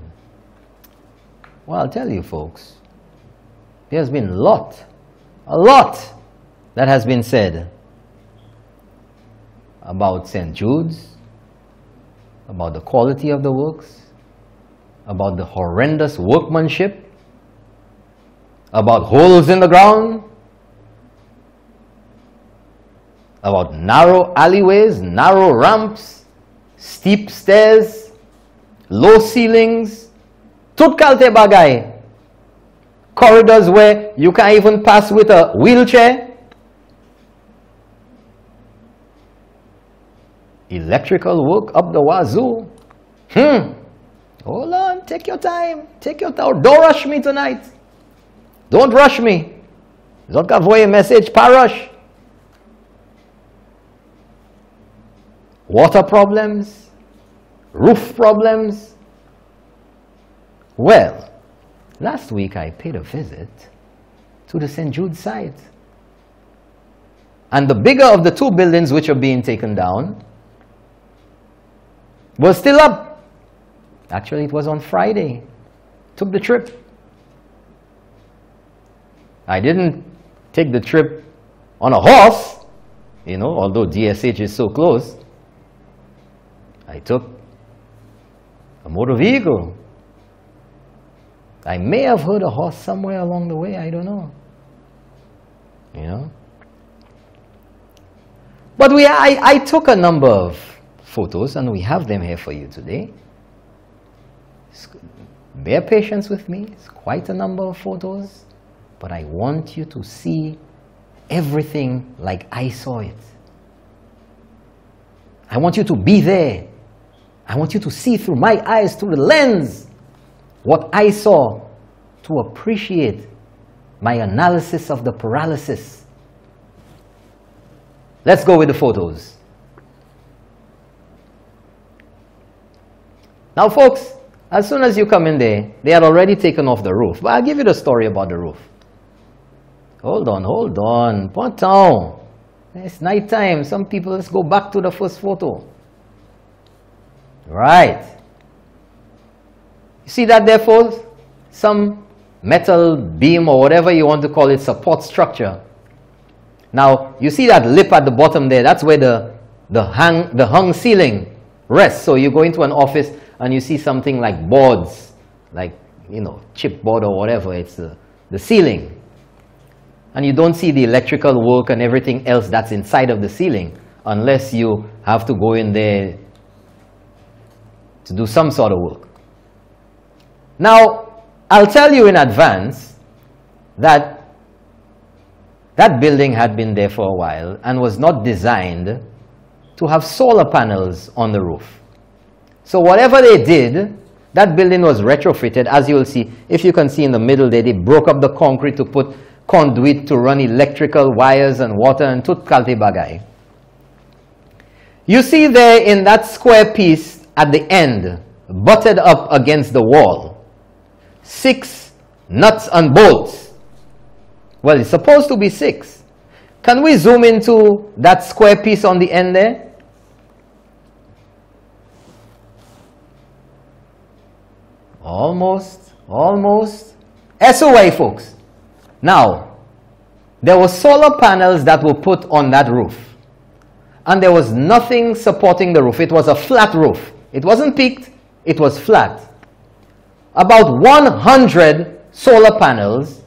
A: Well, I'll tell you folks, there's been a lot, a lot that has been said about St. Jude's, about the quality of the works, about the horrendous workmanship, about holes in the ground, about narrow alleyways, narrow ramps, steep stairs, low ceilings, tut kalte bagay. Corridors where you can't even pass with a wheelchair. Electrical work up the wazoo. Hmm. Hold on, take your time. Take your time. Don't rush me tonight. Don't rush me. Don't voye message, parush. Water problems, roof problems. Well, last week I paid a visit to the St. Jude site. And the bigger of the two buildings which are being taken down was still up. Actually, it was on Friday. Took the trip. I didn't take the trip on a horse, you know, although DSH is so close. I took a motor vehicle. I may have heard a horse somewhere along the way, I don't know. You know? But we, I, I took a number of photos and we have them here for you today. Bear patience with me, it's quite a number of photos, but I want you to see everything like I saw it. I want you to be there. I want you to see through my eyes, through the lens, what I saw to appreciate my analysis of the paralysis. Let's go with the photos. Now, folks, as soon as you come in there, they had already taken off the roof. But I'll give you the story about the roof. Hold on, hold on. Pontown. It's night time. Some people, let's go back to the first photo. Right. You see that there, folks? Some metal beam or whatever you want to call it, support structure. Now, you see that lip at the bottom there? That's where the, the, hang, the hung ceiling rests. So you go into an office and you see something like boards, like, you know, chipboard or whatever. It's the, the ceiling. And you don't see the electrical work and everything else that's inside of the ceiling unless you have to go in there to do some sort of work. Now, I'll tell you in advance that that building had been there for a while and was not designed to have solar panels on the roof. So whatever they did, that building was retrofitted. As you will see, if you can see in the middle there, they broke up the concrete to put conduit to run electrical wires and water and tut kalte bagay. You see there in that square piece at the end, butted up against the wall. Six nuts and bolts. Well, it's supposed to be six. Can we zoom into that square piece on the end there? Almost, almost. SOA, folks. Now, there were solar panels that were put on that roof. And there was nothing supporting the roof. It was a flat roof. It wasn't peaked, it was flat. About 100 solar panels,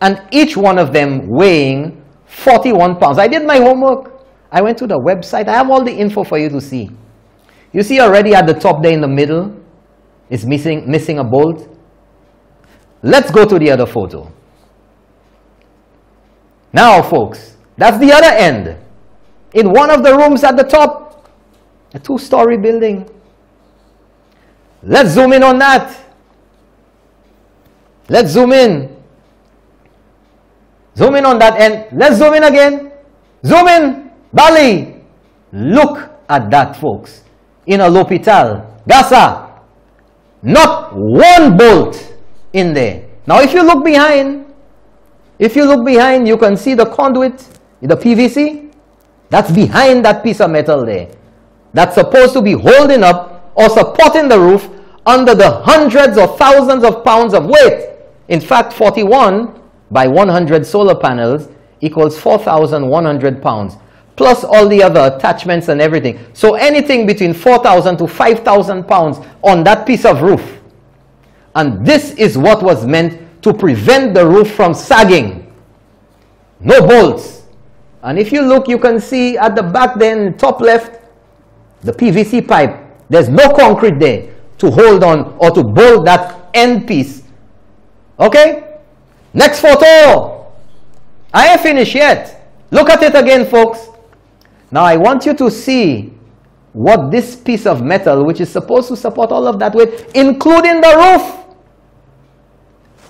A: and each one of them weighing 41 pounds. I did my homework. I went to the website. I have all the info for you to see. You see already at the top there in the middle, it's missing, missing a bolt. Let's go to the other photo. Now, folks, that's the other end. In one of the rooms at the top, a two-story building. Let's zoom in on that. Let's zoom in. Zoom in on that end. let's zoom in again. Zoom in. Bali. Look at that, folks. In a l'hopital. Gaza. Not one bolt in there. Now, if you look behind, if you look behind, you can see the conduit, the PVC. That's behind that piece of metal there. That's supposed to be holding up or supporting the roof under the hundreds or thousands of pounds of weight. In fact, 41 by 100 solar panels equals 4,100 pounds, plus all the other attachments and everything. So anything between 4,000 to 5,000 pounds on that piece of roof. And this is what was meant to prevent the roof from sagging. No bolts. And if you look, you can see at the back then, top left, the PVC pipe. There's no concrete there to hold on or to bolt that end piece. Okay? Next photo. I ain't finished yet. Look at it again, folks. Now I want you to see what this piece of metal, which is supposed to support all of that weight, including the roof.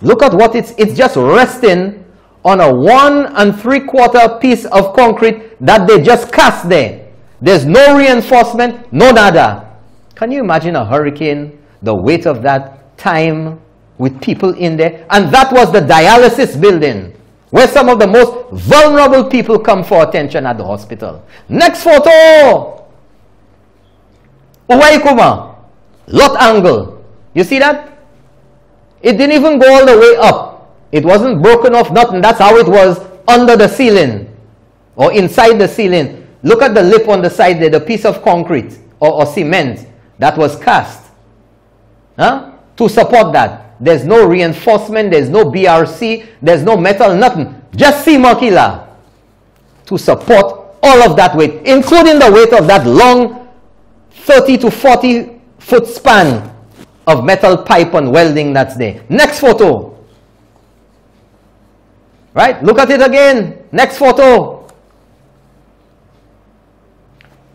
A: Look at what it's, it's just resting on a one and three quarter piece of concrete that they just cast there. There's no reinforcement, no nada. Can you imagine a hurricane, the weight of that time with people in there? And that was the dialysis building where some of the most vulnerable people come for attention at the hospital. Next photo. Uwaikuma. Lot angle. You see that? It didn't even go all the way up. It wasn't broken off, nothing. That's how it was under the ceiling or inside the ceiling. Look at the lip on the side there, the piece of concrete or, or cement that was cast. Huh? To support that. There's no reinforcement, there's no BRC, there's no metal, nothing. Just C-Makila to support all of that weight, including the weight of that long 30 to 40 foot span of metal pipe and welding that's there. Next photo. Right? Look at it again. Next photo.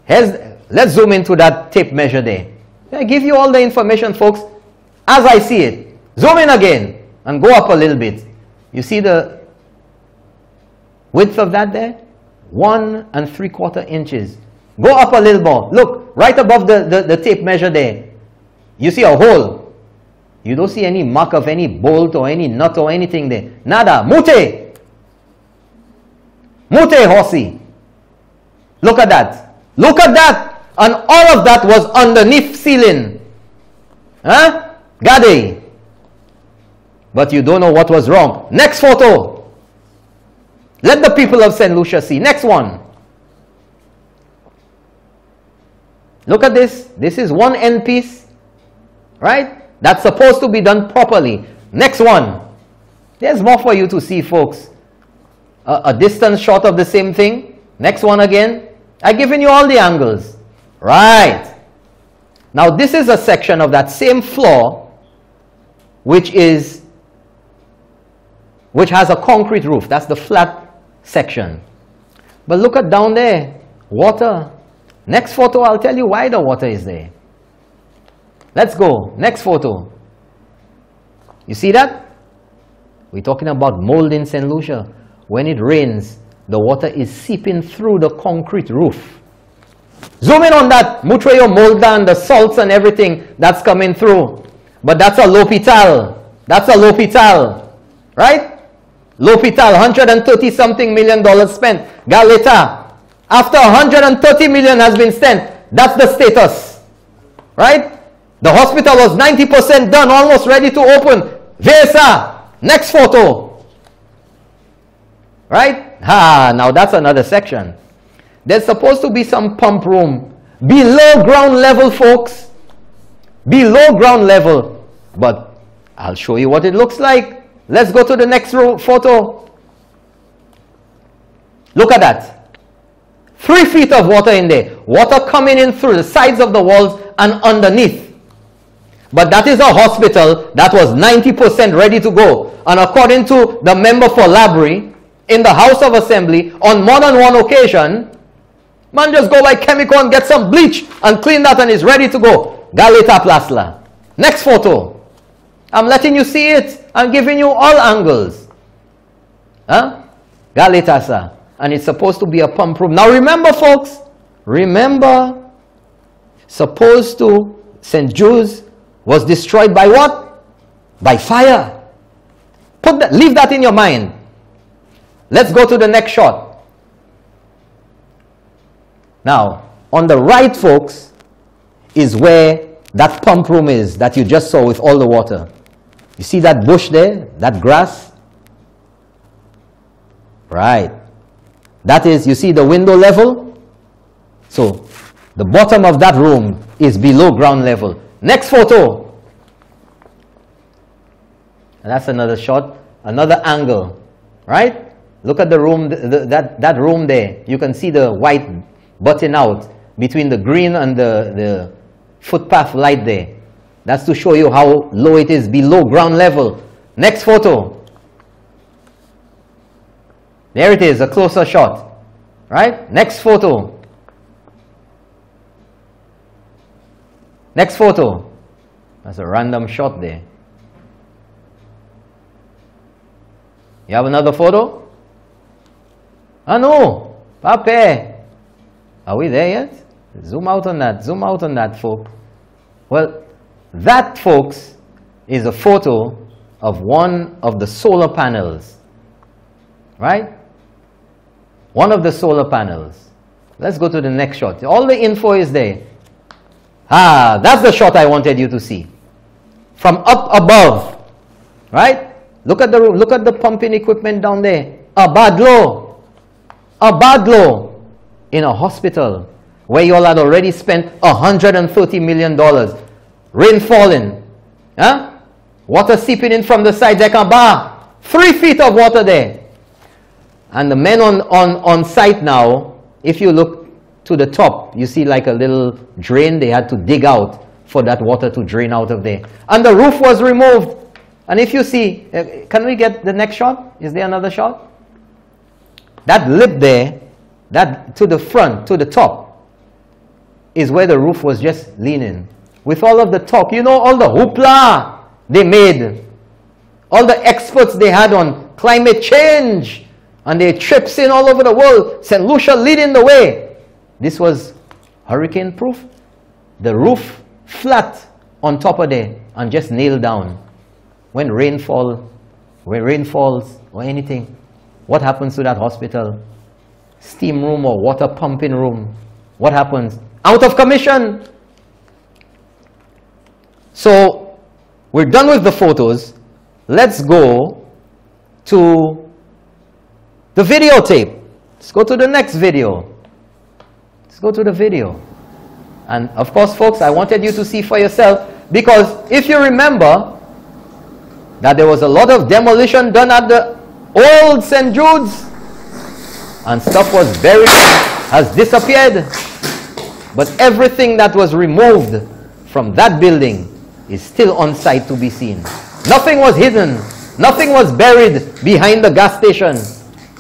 A: Here's, let's zoom into that tape measure there. I give you all the information, folks, as I see it. Zoom in again and go up a little bit. You see the width of that there? One and three quarter inches. Go up a little more. Look, right above the, the, the tape measure there. You see a hole. You don't see any mark of any bolt or any nut or anything there. Nada. Mute. Mute, horsey. Look at that. Look at that. And all of that was underneath ceiling. Huh? Gade. But you don't know what was wrong. Next photo. Let the people of St. Lucia see. Next one. Look at this. This is one end piece. Right? That's supposed to be done properly. Next one. There's more for you to see, folks. A, a distance shot of the same thing. Next one again. I've given you all the angles. Right. Now, this is a section of that same floor, which is which has a concrete roof. That's the flat section. But look at down there. Water. Next photo, I'll tell you why the water is there. Let's go. Next photo. You see that? We're talking about mold in St. Lucia. When it rains, the water is seeping through the concrete roof. Zoom in on that. Mutrayo mold and the salts and everything that's coming through. But that's a L'Hopital. That's a L'Hopital. Right? L'Hopital, 130 something million dollars spent. Galeta. After 130 million has been spent, that's the status. Right? The hospital was 90% done, almost ready to open. Vesa, next photo. Right? Ah, now that's another section. There's supposed to be some pump room below ground level, folks. Below ground level. But I'll show you what it looks like. Let's go to the next photo. Look at that. Three feet of water in there. Water coming in through the sides of the walls and underneath. But that is a hospital that was 90% ready to go. And according to the member for Laborie, in the House of Assembly, on more than one occasion, man just go like chemical and get some bleach and clean that and is ready to go. Galita Plasla. Next photo. I'm letting you see it. I'm giving you all angles. Huh? Galetasa. And it's supposed to be a pump room. Now remember, folks, remember, supposed to St. Jude's was destroyed by what? By fire. Put that, leave that in your mind. Let's go to the next shot. Now, on the right, folks, is where that pump room is that you just saw with all the water. You see that bush there, that grass? Right. That is, you see the window level? So, the bottom of that room is below ground level. Next photo. And that's another shot, another angle, right? Look at the room, that, that room there. You can see the white button out between the green and the, the footpath light there. That's to show you how low it is below ground level. Next photo. There it is, a closer shot. Right? Next photo. Next photo. That's a random shot there. You have another photo? Ah no, Pape. Are we there yet? Zoom out on that, zoom out on that, folks. Well, that, folks, is a photo of one of the solar panels. Right? One of the solar panels. Let's go to the next shot. All the info is there. Ah, that's the shot I wanted you to see. From up above. Right? Look at the. Look at the pumping equipment down there. A bad badlo. A bad badlo in a hospital where you all had already spent $130 million. Rain falling. Huh? Water seeping in from the sides. They can bar. Three feet of water there. And the men on, on, on site now, if you look to the top, you see like a little drain they had to dig out for that water to drain out of there. And the roof was removed. And if you see, uh, can we get the next shot? Is there another shot? That lip there, that to the front, to the top, is where the roof was just leaning. With all of the talk, you know, all the hoopla they made, all the experts they had on climate change, and their trips in all over the world, St. Lucia leading the way. This was hurricane proof. The roof flat on top of there and just nailed down when rainfall, when rain falls or anything, what happens to that hospital? Steam room or water pumping room? What happens? Out of commission. So we're done with the photos. Let's go to the videotape. Let's go to the next video. Let's go to the video. And of course, folks, I wanted you to see for yourself because if you remember, that there was a lot of demolition done at the old St. Jude's and stuff was buried, has disappeared. But everything that was removed from that building is still on site to be seen. Nothing was hidden. Nothing was buried behind the gas station.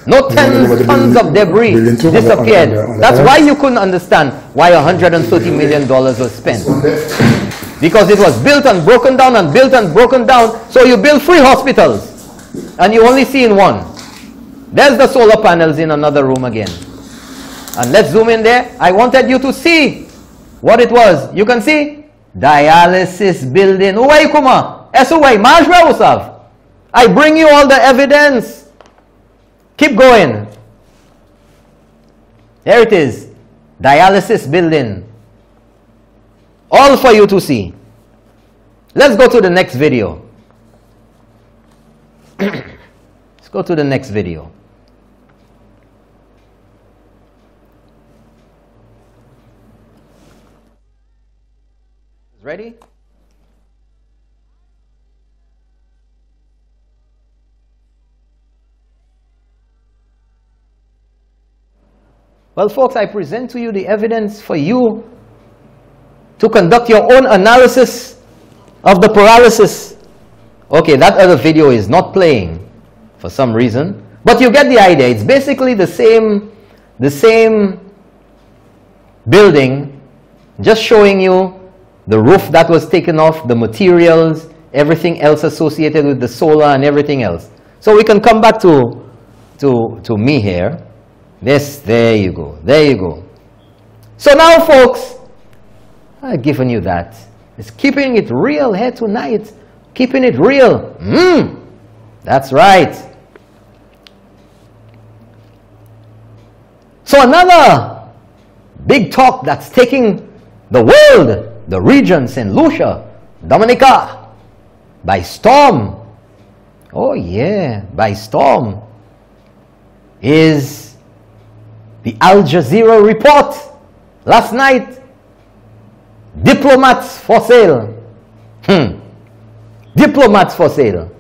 A: No tens, tons of debris disappeared. That's why you couldn't understand why $130 million was spent. Because it was built and broken down and built and broken down. So you build three hospitals and you only see in one. There's the solar panels in another room again. And let's zoom in there. I wanted you to see what it was. You can see dialysis building. Uway kuma. Esuway. Majwa usav. I bring you all the evidence. Keep going. There it is. Dialysis building. All for you to see. Let's go to the next video. [clears throat] Let's go to the next video. Ready? Well, folks, I present to you the evidence for you to conduct your own analysis of the paralysis. Okay, that other video is not playing for some reason, but you get the idea. It's basically the same, the same building, just showing you the roof that was taken off, the materials, everything else associated with the solar and everything else. So we can come back to, to, to me here. This, there you go, there you go. So now, folks, I've given you that. It's keeping it real here tonight. Keeping it real. Mmm. That's right. So another big talk that's taking the world, the region, St. Lucia, Dominica, by storm. Oh, yeah, by storm is the Al Jazeera report last night. Diplomats for sale. Hmm. Diplomats for sale.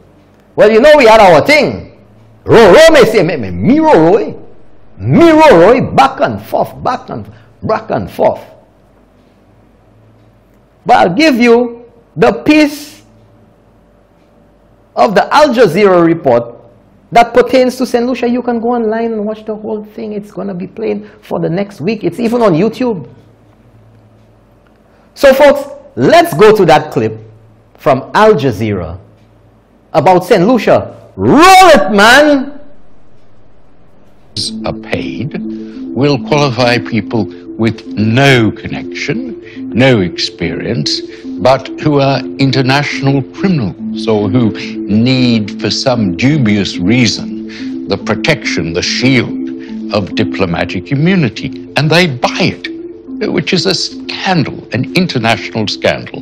A: Well, you know, we had our thing. Roro may say, me, me, me Roro, Roro, back and forth, back and, back and forth. But I'll give you the piece of the Al Jazeera report that pertains to St. Lucia. You can go online and watch the whole thing. It's going to be playing for the next week. It's even on YouTube. So, folks, let's go to that clip from Al Jazeera about St. Lucia. Roll it, man!
E: Are paid will qualify people with no connection, no experience, but who are international criminals or who need, for some dubious reason, the protection, the shield of diplomatic immunity. And they buy it, which is a scandal, an international scandal.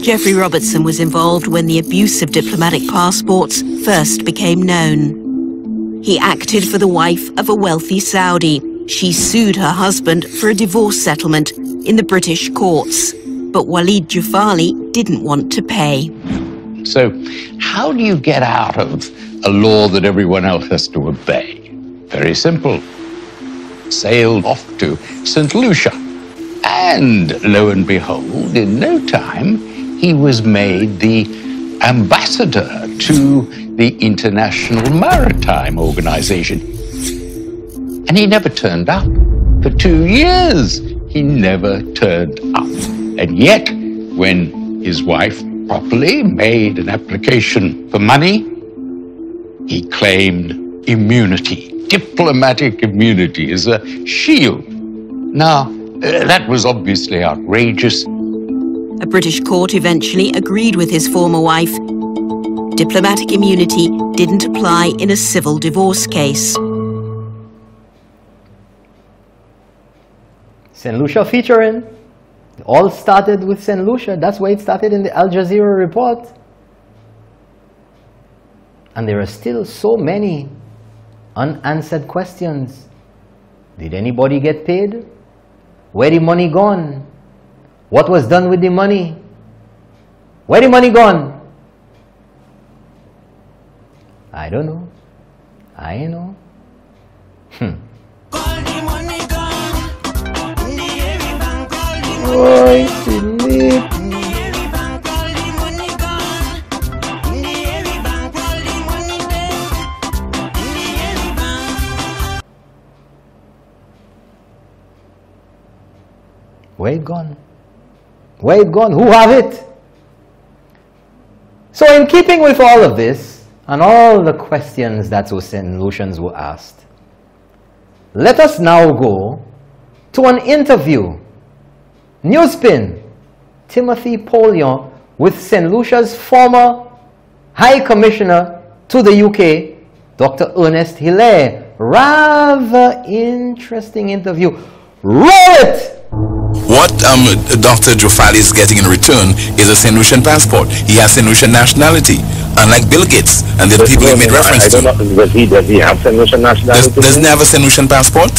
F: Geoffrey Robertson was involved when the abuse of diplomatic passports first became known. He acted for the wife of a wealthy Saudi. She sued her husband for a divorce settlement in the British courts. But Walid Jufali didn't want to pay.
E: So, how do you get out of a law that everyone else has to obey? Very simple. Sailed off to St. Lucia. And lo and behold, in no time, he was made the ambassador to the International Maritime Organization. And he never turned up. For two years, he never turned up. And yet, when his wife properly made an application for money, he claimed immunity, diplomatic immunity as a shield. Now, uh, that was obviously outrageous.
F: A British court eventually agreed with his former wife. Diplomatic immunity didn't apply in a civil divorce case.
A: St. Lucia featuring. It all started with St. Lucia. That's why it started in the Al Jazeera report. And there are still so many unanswered questions. Did anybody get paid? Where the money gone? What was done with the money? Where the money gone? I don't know. I know. Hmm. Oi, Felipe. Where it gone? Where it gone? Who have it? So in keeping with all of this, and all the questions that those St. Lucians were asked, let us now go to an interview. Newspin, Timothy Poleon with St. Lucia's former High Commissioner to the UK, Dr. Ernest Hilaire. Rather interesting interview. Roll it!
G: What um, Dr. Jufali is getting in return is a St. Lucian passport. He has St. Lucian nationality, unlike Bill Gates and the people he made reference
H: I
G: to.
H: don't know, does he, does he have St. Lucian
G: Does,
H: nationality?
G: doesn't he have a St. Lucian passport?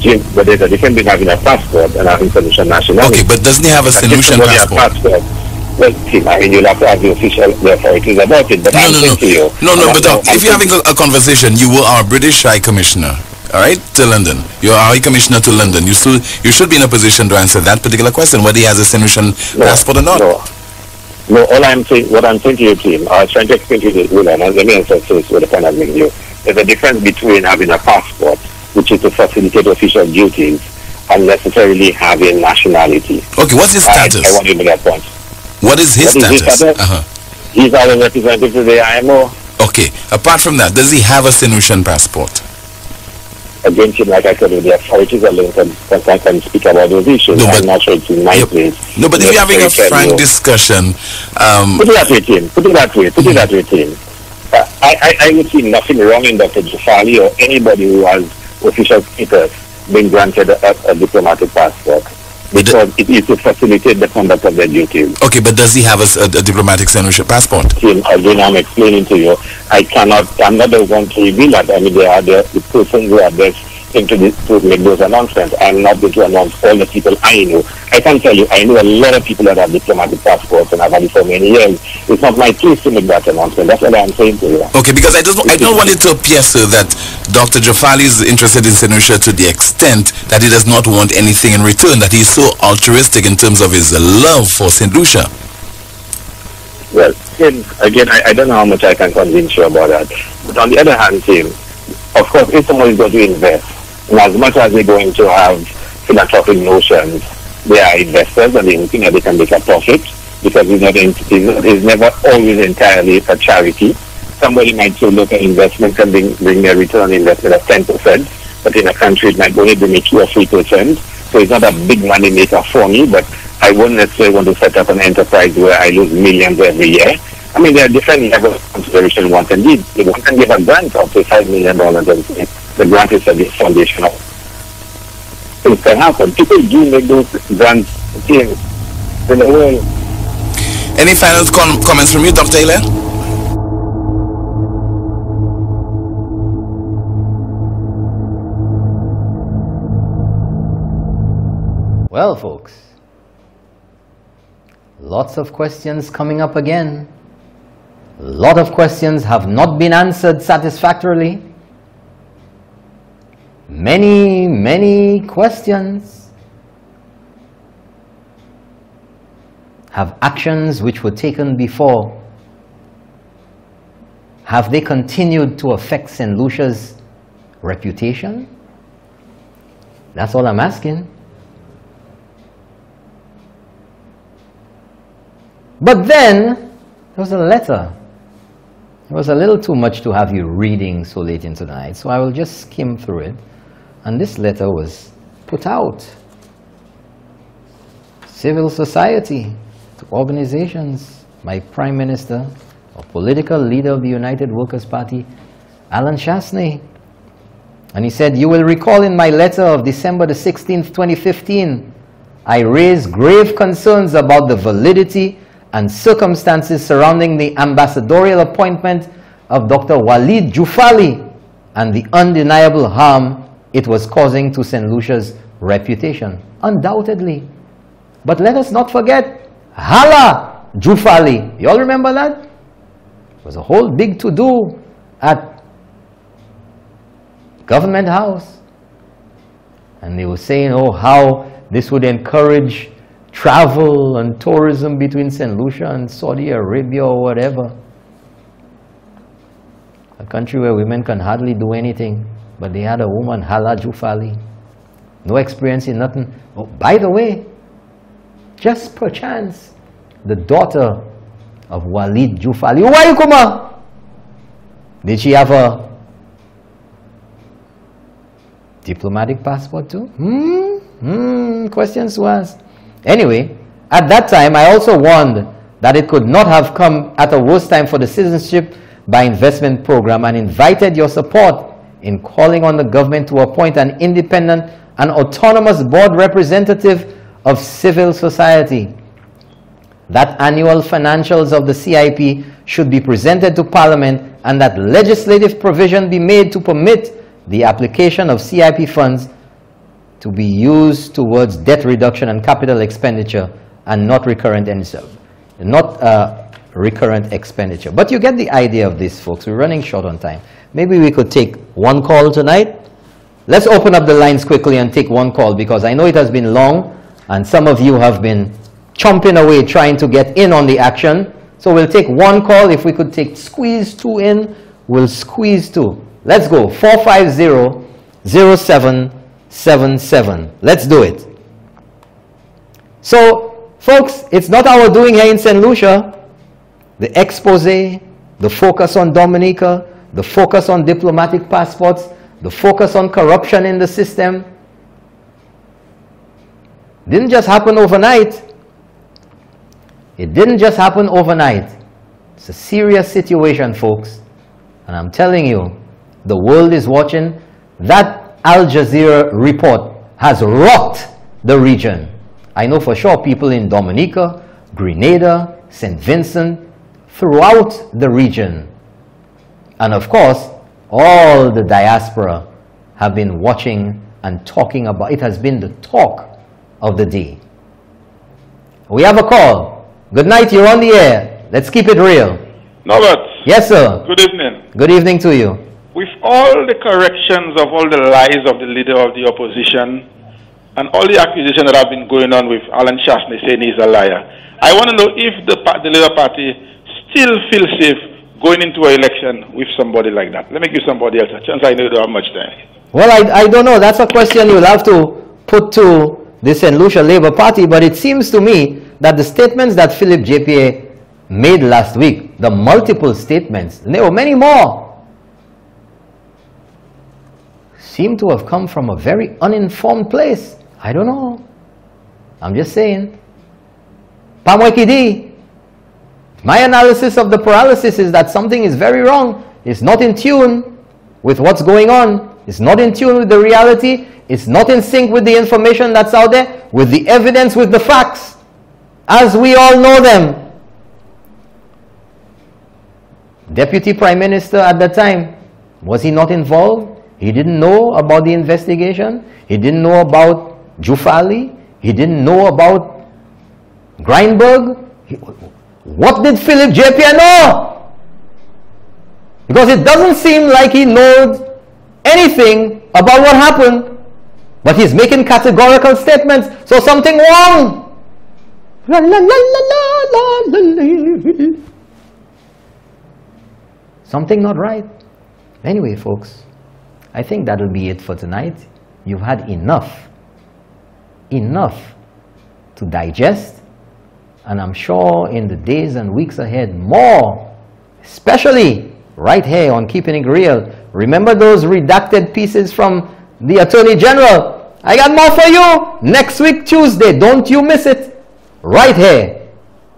H: Jim, but there's a difference between having a passport and having St. Lucian nationality.
G: Okay, but doesn't he have a St.
H: If
G: Lucian
H: has
G: passport?
H: passport, well, Tim, I mean, you'll have to have the official the authorities about it, but
G: No,
H: I'm
G: no, no.
H: you...
G: No, no, but uh, if you're having a, a conversation, you were our British High Commissioner, all right, to London. You're our High Commissioner to London. You still, you should be in a position to answer that particular question, whether he has a St.
H: No,
G: passport or not.
H: No, no, all I'm saying, what I'm saying to you, team, I was trying to explain to you, William, and let me answer first with the point I'm making you. There's a difference between having a passport, which is to facilitate official duties, and necessarily having nationality.
G: Okay, what's his status?
H: I want you to make that point.
G: what is his
H: What is his
G: status?
H: status?
G: Uh-huh.
H: He's our representative to the IMO.
G: Okay, apart from that, does he have a St. Lucian passport?
H: Against him, like I said, the authorities alone can, can, can, can speak about those issues.
G: No, but-
H: I'm not sure it's in my
G: Yep.
H: place.
G: No, but if you're having a frank discussion, um,
H: Put it that way, Tim. Put it that way. Put it that way, Tim. Uh, I, I, I would see nothing wrong in Dr. Jufali or anybody who has official status being granted a, a diplomatic passport because it is to facilitate the conduct of their duties.
G: Okay, but does he have a, a, a diplomatic. Lucia passport?
H: Again, again, I'm explaining to you. I cannot, I'm not the one to reveal that. I mean, they are the, the persons who are best into the, to make those announcements. I'm not going to announce all the people I know. I can tell you, I know a lot of people that have diplomatic passports and I've had it for many years. It's not my place to make that announcement. That's what I'm saying to you.
G: Okay, because I just I don't want it to appear so that Dr. Jufali is interested in. Lucia to the extent that he does not want anything in return, that he's so altruistic in terms of his love for St. Lucia.
H: Well, again, again I, I don't know how much I can convince you about that. But on the other hand, Tim, of course, if someone is going to invest, and as much as they're going to have philanthropic notions, they are investors and they think that they can make a profit because it's, not, it's never always entirely a charity. Somebody might say, look, an investment can bring, bring a return on investment of 10%, but in a country it might only be me 2 or 3%. So it's not a big money maker for me, but I wouldn't necessarily want to set up an enterprise where I lose millions every year. I mean, there are different levels of consideration one can give. One can give a grant of, say, $5 million and the grant is a foundation of things can happen. People do make those grants things in the world.
G: Any final com comments from you, Dr. Taylor?
A: Well, folks, lots of questions coming up again. A lot of questions have not been answered satisfactorily. Many, many questions. Have actions which were taken before, have they continued to affect St. Lucia's reputation? That's all I'm asking. But then, there was a letter. It was a little too much to have you reading so late into the night, so I will just skim through it. And this letter was put out. Civil society to organizations, my Prime Minister, a political leader of the United Workers' Party, Allen Chastanet. And he said, You will recall in my letter of December the 16th, 2015, I raised grave concerns about the validity and circumstances surrounding the ambassadorial appointment of Dr. Walid Jufali and the undeniable harm it was causing to St. Lucia's reputation. Undoubtedly. But let us not forget Hala Jufali. You all remember that? It was a whole big to-do at Government House. And they were saying, oh, how this would encourage travel and tourism between St. Lucia and Saudi Arabia or whatever. A country where women can hardly do anything, but they had a woman, Hala Jufali. No experience in nothing. Oh, by the way, just perchance, the daughter of Walid Jufali. Why kuma? Did she have a diplomatic passport too? Hmm? Hmm, questions to ask. Anyway, at that time, I also warned that it could not have come at a worse time for the citizenship by investment program and invited your support in calling on the government to appoint an independent and autonomous board representative of civil society. That annual financials of the CIP should be presented to Parliament and that legislative provision be made to permit the application of CIP funds to be used towards debt reduction and capital expenditure and not recurrent not uh, recurrent expenditure. But you get the idea of this, folks. We're running short on time. Maybe we could take one call tonight. Let's open up the lines quickly and take one call because I know it has been long and some of you have been chomping away trying to get in on the action. So we'll take one call. If we could take squeeze two in, we'll squeeze two. Let's go. 450 0777. Let's do it. So, folks, it's not our doing here in St. Lucia. The expose, the focus on Dominica, the focus on diplomatic passports, the focus on corruption in the system didn't just happen overnight. It didn't just happen overnight. It's a serious situation, folks. And I'm telling you, the world is watching. That Al Jazeera report has rocked the region. I know for sure people in Dominica, Grenada, St. Vincent, throughout the region. And of course, all the diaspora have been watching and talking about it has been the talk of the day. We have a call. Good night, you're on the air. Let's keep it real.
I: Norbert.
A: Yes, sir.
I: Good evening.
A: Good evening to you.
I: With all the corrections of all the lies of the leader of the opposition and all the accusations that have been going on with Allen Chastanet saying he's a liar, I want to know if the, the Labour Party still feels safe going into an election with somebody like that. Let me give somebody else a chance. I know have much time.
A: Well, I, I don't know. That's a question you'll have to put to the St. Lucia Labour Party, but it seems to me that the statements that Philip J. Pierre made last week, the multiple statements, and there were many more, seem to have come from a very uninformed place. I don't know. I'm just saying. Pamwekidi, my analysis of the paralysis is that something is very wrong. It's not in tune with what's going on. It's not in tune with the reality. It's not in sync with the information that's out there, with the evidence, with the facts, as we all know them. Deputy Prime Minister at the time, was he not involved? He didn't know about the investigation. He didn't know about Jufali. He didn't know about Grynberg. He, what did Philip J. Pierre know? Because it doesn't seem like he knows anything about what happened. But he's making categorical statements. So something wrong. La, la, la, something not right. Anyway, folks, I think that'll be it for tonight. You've had enough, enough to digest. And I'm sure in the days and weeks ahead, more, especially right here on Keeping It Real. Remember those redacted pieces from the Attorney General? I got more for you next week, Tuesday. Don't you miss it. Right here.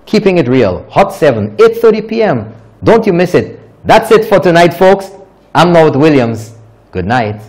A: Keeping It Real. Hot 7, 8.30 p.m. Don't you miss it. That's it for tonight, folks. I'm Norbert Williams. Good night.